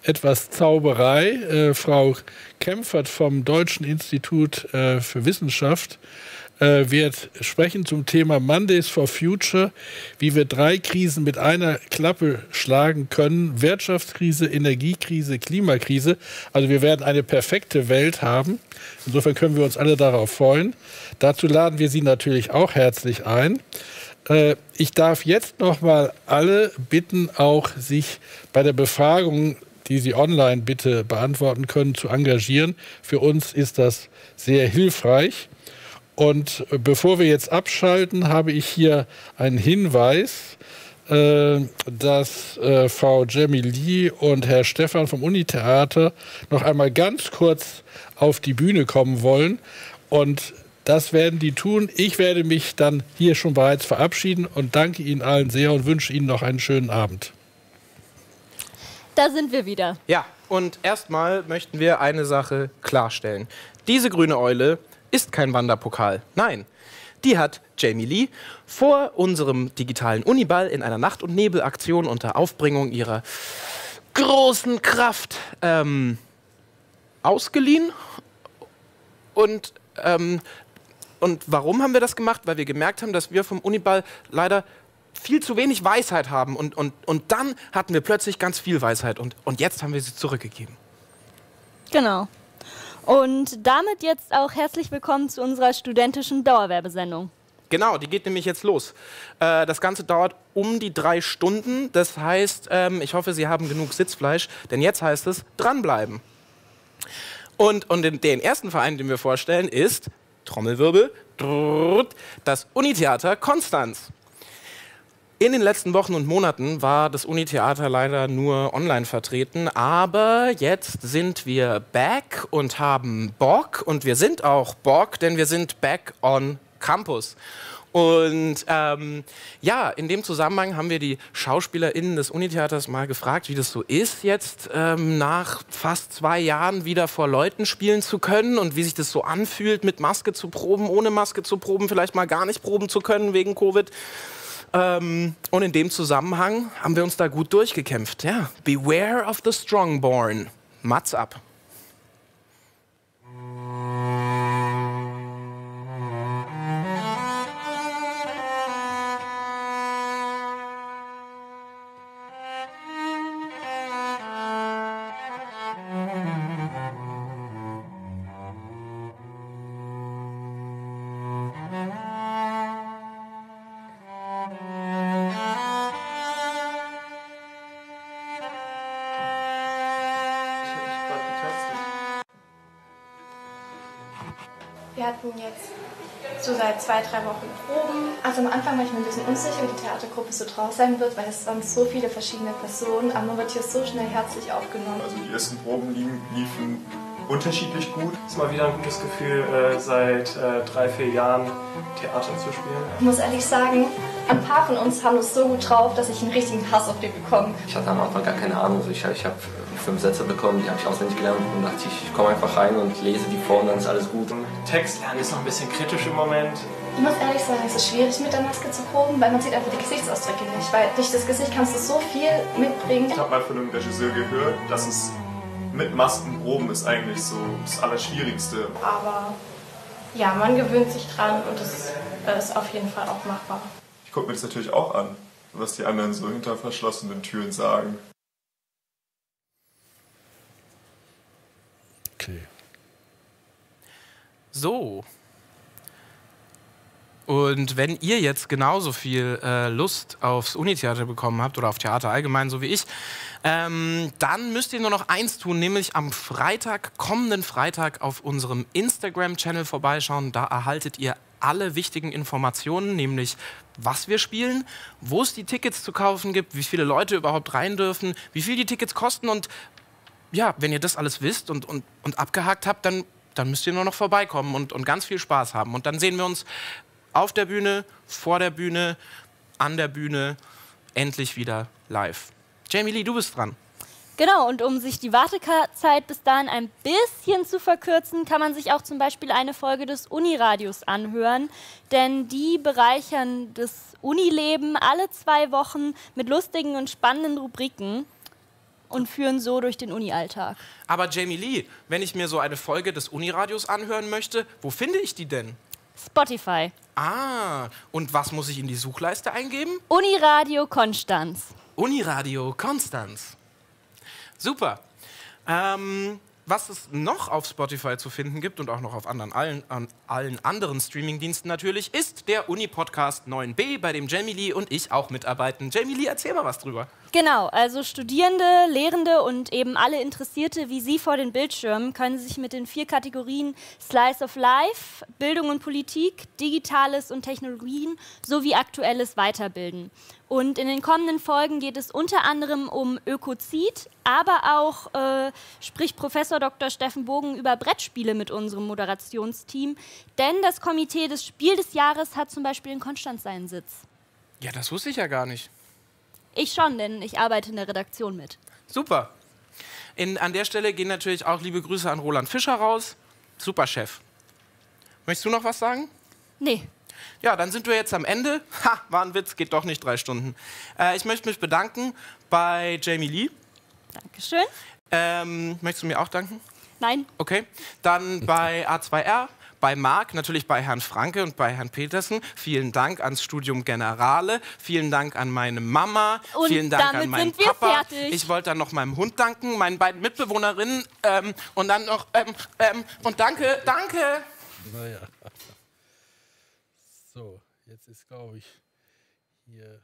etwas Zauberei. Äh, Frau Kempfert vom Deutschen Institut äh, für Wissenschaft äh, wird sprechen zum Thema Mondays for Future, wie wir drei Krisen mit einer Klappe schlagen können. Wirtschaftskrise, Energiekrise, Klimakrise. Also wir werden eine perfekte Welt haben. Insofern können wir uns alle darauf freuen. Dazu laden wir Sie natürlich auch herzlich ein. Äh, ich darf jetzt noch mal alle bitten, auch sich bei der Befragung die Sie online bitte beantworten können, zu engagieren. Für uns ist das sehr hilfreich. Und bevor wir jetzt abschalten, habe ich hier einen Hinweis, äh, dass äh, Frau Jamie Lee und Herr Stefan vom Unitheater noch einmal ganz kurz auf die Bühne kommen wollen. Und das werden die tun. Ich werde mich dann hier schon bereits verabschieden und danke Ihnen allen sehr und wünsche Ihnen noch einen schönen Abend. Da sind wir wieder. Ja, und erstmal möchten wir eine Sache klarstellen. Diese grüne Eule ist kein Wanderpokal. Nein, die hat Jamie Lee vor unserem digitalen Uniball in einer Nacht- und Nebelaktion unter Aufbringung ihrer großen Kraft ähm, ausgeliehen. Und, ähm, und warum haben wir das gemacht? Weil wir gemerkt haben, dass wir vom Uniball leider viel zu wenig Weisheit haben. Und, und, und dann hatten wir plötzlich ganz viel Weisheit. Und, und jetzt haben wir sie zurückgegeben. Genau. Und damit jetzt auch herzlich willkommen zu unserer studentischen Dauerwerbesendung. Genau, die geht nämlich jetzt los. Äh, das Ganze dauert um die drei Stunden. Das heißt, ähm, ich hoffe, Sie haben genug Sitzfleisch, denn jetzt heißt es dranbleiben. Und, und den, den ersten Verein, den wir vorstellen, ist Trommelwirbel, das Unitheater Konstanz. In den letzten Wochen und Monaten war das Unitheater leider nur online vertreten, aber jetzt sind wir back und haben Bock und wir sind auch Bock, denn wir sind back on Campus. Und ähm, ja, in dem Zusammenhang haben wir die SchauspielerInnen des Unitheaters mal gefragt, wie das so ist, jetzt ähm, nach fast zwei Jahren wieder vor Leuten spielen zu können und wie sich das so anfühlt, mit Maske zu proben, ohne Maske zu proben, vielleicht mal gar nicht proben zu können wegen Covid. Ähm, und in dem Zusammenhang haben wir uns da gut durchgekämpft. Ja, beware of the strongborn. Mats ab. Zwei, drei Wochen Proben. Also am Anfang war ich mir ein bisschen unsicher, wie die Theatergruppe so drauf sein wird, weil es waren so viele verschiedene Personen, aber man wird hier so schnell herzlich aufgenommen. Also die ersten Proben liefen unterschiedlich gut. Es ist mal wieder ein gutes Gefühl, äh, seit äh, drei, vier Jahren Theater zu spielen. Ich muss ehrlich sagen, ein paar von uns haben es so gut drauf, dass ich einen richtigen Hass auf die bekomme. Ich hatte am Anfang gar keine Ahnung. Ich, ich habe fünf Sätze bekommen, die habe ich auswendig gelernt und dachte ich, ich komme einfach rein und lese die vor und dann ist alles gut. Text lernen ist noch ein bisschen kritisch im Moment. Ich muss ehrlich sagen, es ist schwierig mit der Maske zu proben, weil man sieht einfach die Gesichtsausdrücke nicht. Weil durch das Gesicht kannst du so viel mitbringen. Ich habe mal von einem Regisseur gehört, dass es mit Masken proben ist eigentlich so das Allerschwierigste. Aber ja, man gewöhnt sich dran und es ist auf jeden Fall auch machbar. Ich gucke mir das natürlich auch an, was die anderen so hinter verschlossenen Türen sagen. Okay. So. Und wenn ihr jetzt genauso viel äh, Lust aufs Unitheater bekommen habt oder auf Theater allgemein, so wie ich, ähm, dann müsst ihr nur noch eins tun, nämlich am Freitag, kommenden Freitag auf unserem Instagram-Channel vorbeischauen. Da erhaltet ihr alle wichtigen Informationen, nämlich was wir spielen, wo es die Tickets zu kaufen gibt, wie viele Leute überhaupt rein dürfen, wie viel die Tickets kosten und ja, wenn ihr das alles wisst und, und, und abgehakt habt, dann, dann müsst ihr nur noch vorbeikommen und, und ganz viel Spaß haben. Und dann sehen wir uns auf der Bühne, vor der Bühne, an der Bühne, endlich wieder live. Jamie Lee, du bist dran. Genau, und um sich die Wartezeit bis dahin ein bisschen zu verkürzen, kann man sich auch zum Beispiel eine Folge des Uniradios anhören, denn die bereichern das Unileben alle zwei Wochen mit lustigen und spannenden Rubriken und führen so durch den Uni-Alltag. Aber Jamie Lee, wenn ich mir so eine Folge des Uniradios anhören möchte, wo finde ich die denn? Spotify. Ah, und was muss ich in die Suchleiste eingeben? Uniradio Konstanz. Uniradio Konstanz. Super. Ähm, was es noch auf Spotify zu finden gibt und auch noch auf anderen, allen, an allen anderen Streamingdiensten natürlich, ist der Uni-Podcast 9b, bei dem Jamie Lee und ich auch mitarbeiten. Jamie Lee, erzähl mal was drüber. Genau, also Studierende, Lehrende und eben alle Interessierte wie Sie vor den Bildschirmen können sich mit den vier Kategorien Slice of Life, Bildung und Politik, Digitales und Technologien sowie Aktuelles weiterbilden. Und in den kommenden Folgen geht es unter anderem um Ökozid, aber auch äh, spricht Professor Dr. Steffen Bogen über Brettspiele mit unserem Moderationsteam. Denn das Komitee des Spiel des Jahres hat zum Beispiel in Konstanz seinen Sitz. Ja, das wusste ich ja gar nicht. Ich schon, denn ich arbeite in der Redaktion mit. Super. In, an der Stelle gehen natürlich auch liebe Grüße an Roland Fischer raus. Super Chef. Möchtest du noch was sagen? Nee. Ja, dann sind wir jetzt am Ende. Ha, war ein Witz, geht doch nicht drei Stunden. Äh, ich möchte mich bedanken bei Jamie Lee. Dankeschön. Ähm, möchtest du mir auch danken? Nein. Okay. Dann bei A2R, bei Marc, natürlich bei Herrn Franke und bei Herrn Petersen. Vielen Dank ans Studium Generale. Vielen Dank an meine Mama. Und Vielen Dank damit an meinen sind wir Papa. fertig. Ich wollte dann noch meinem Hund danken, meinen beiden Mitbewohnerinnen ähm, und dann noch ähm, ähm, und danke, danke. Naja. Jetzt ist, glaube ich, hier.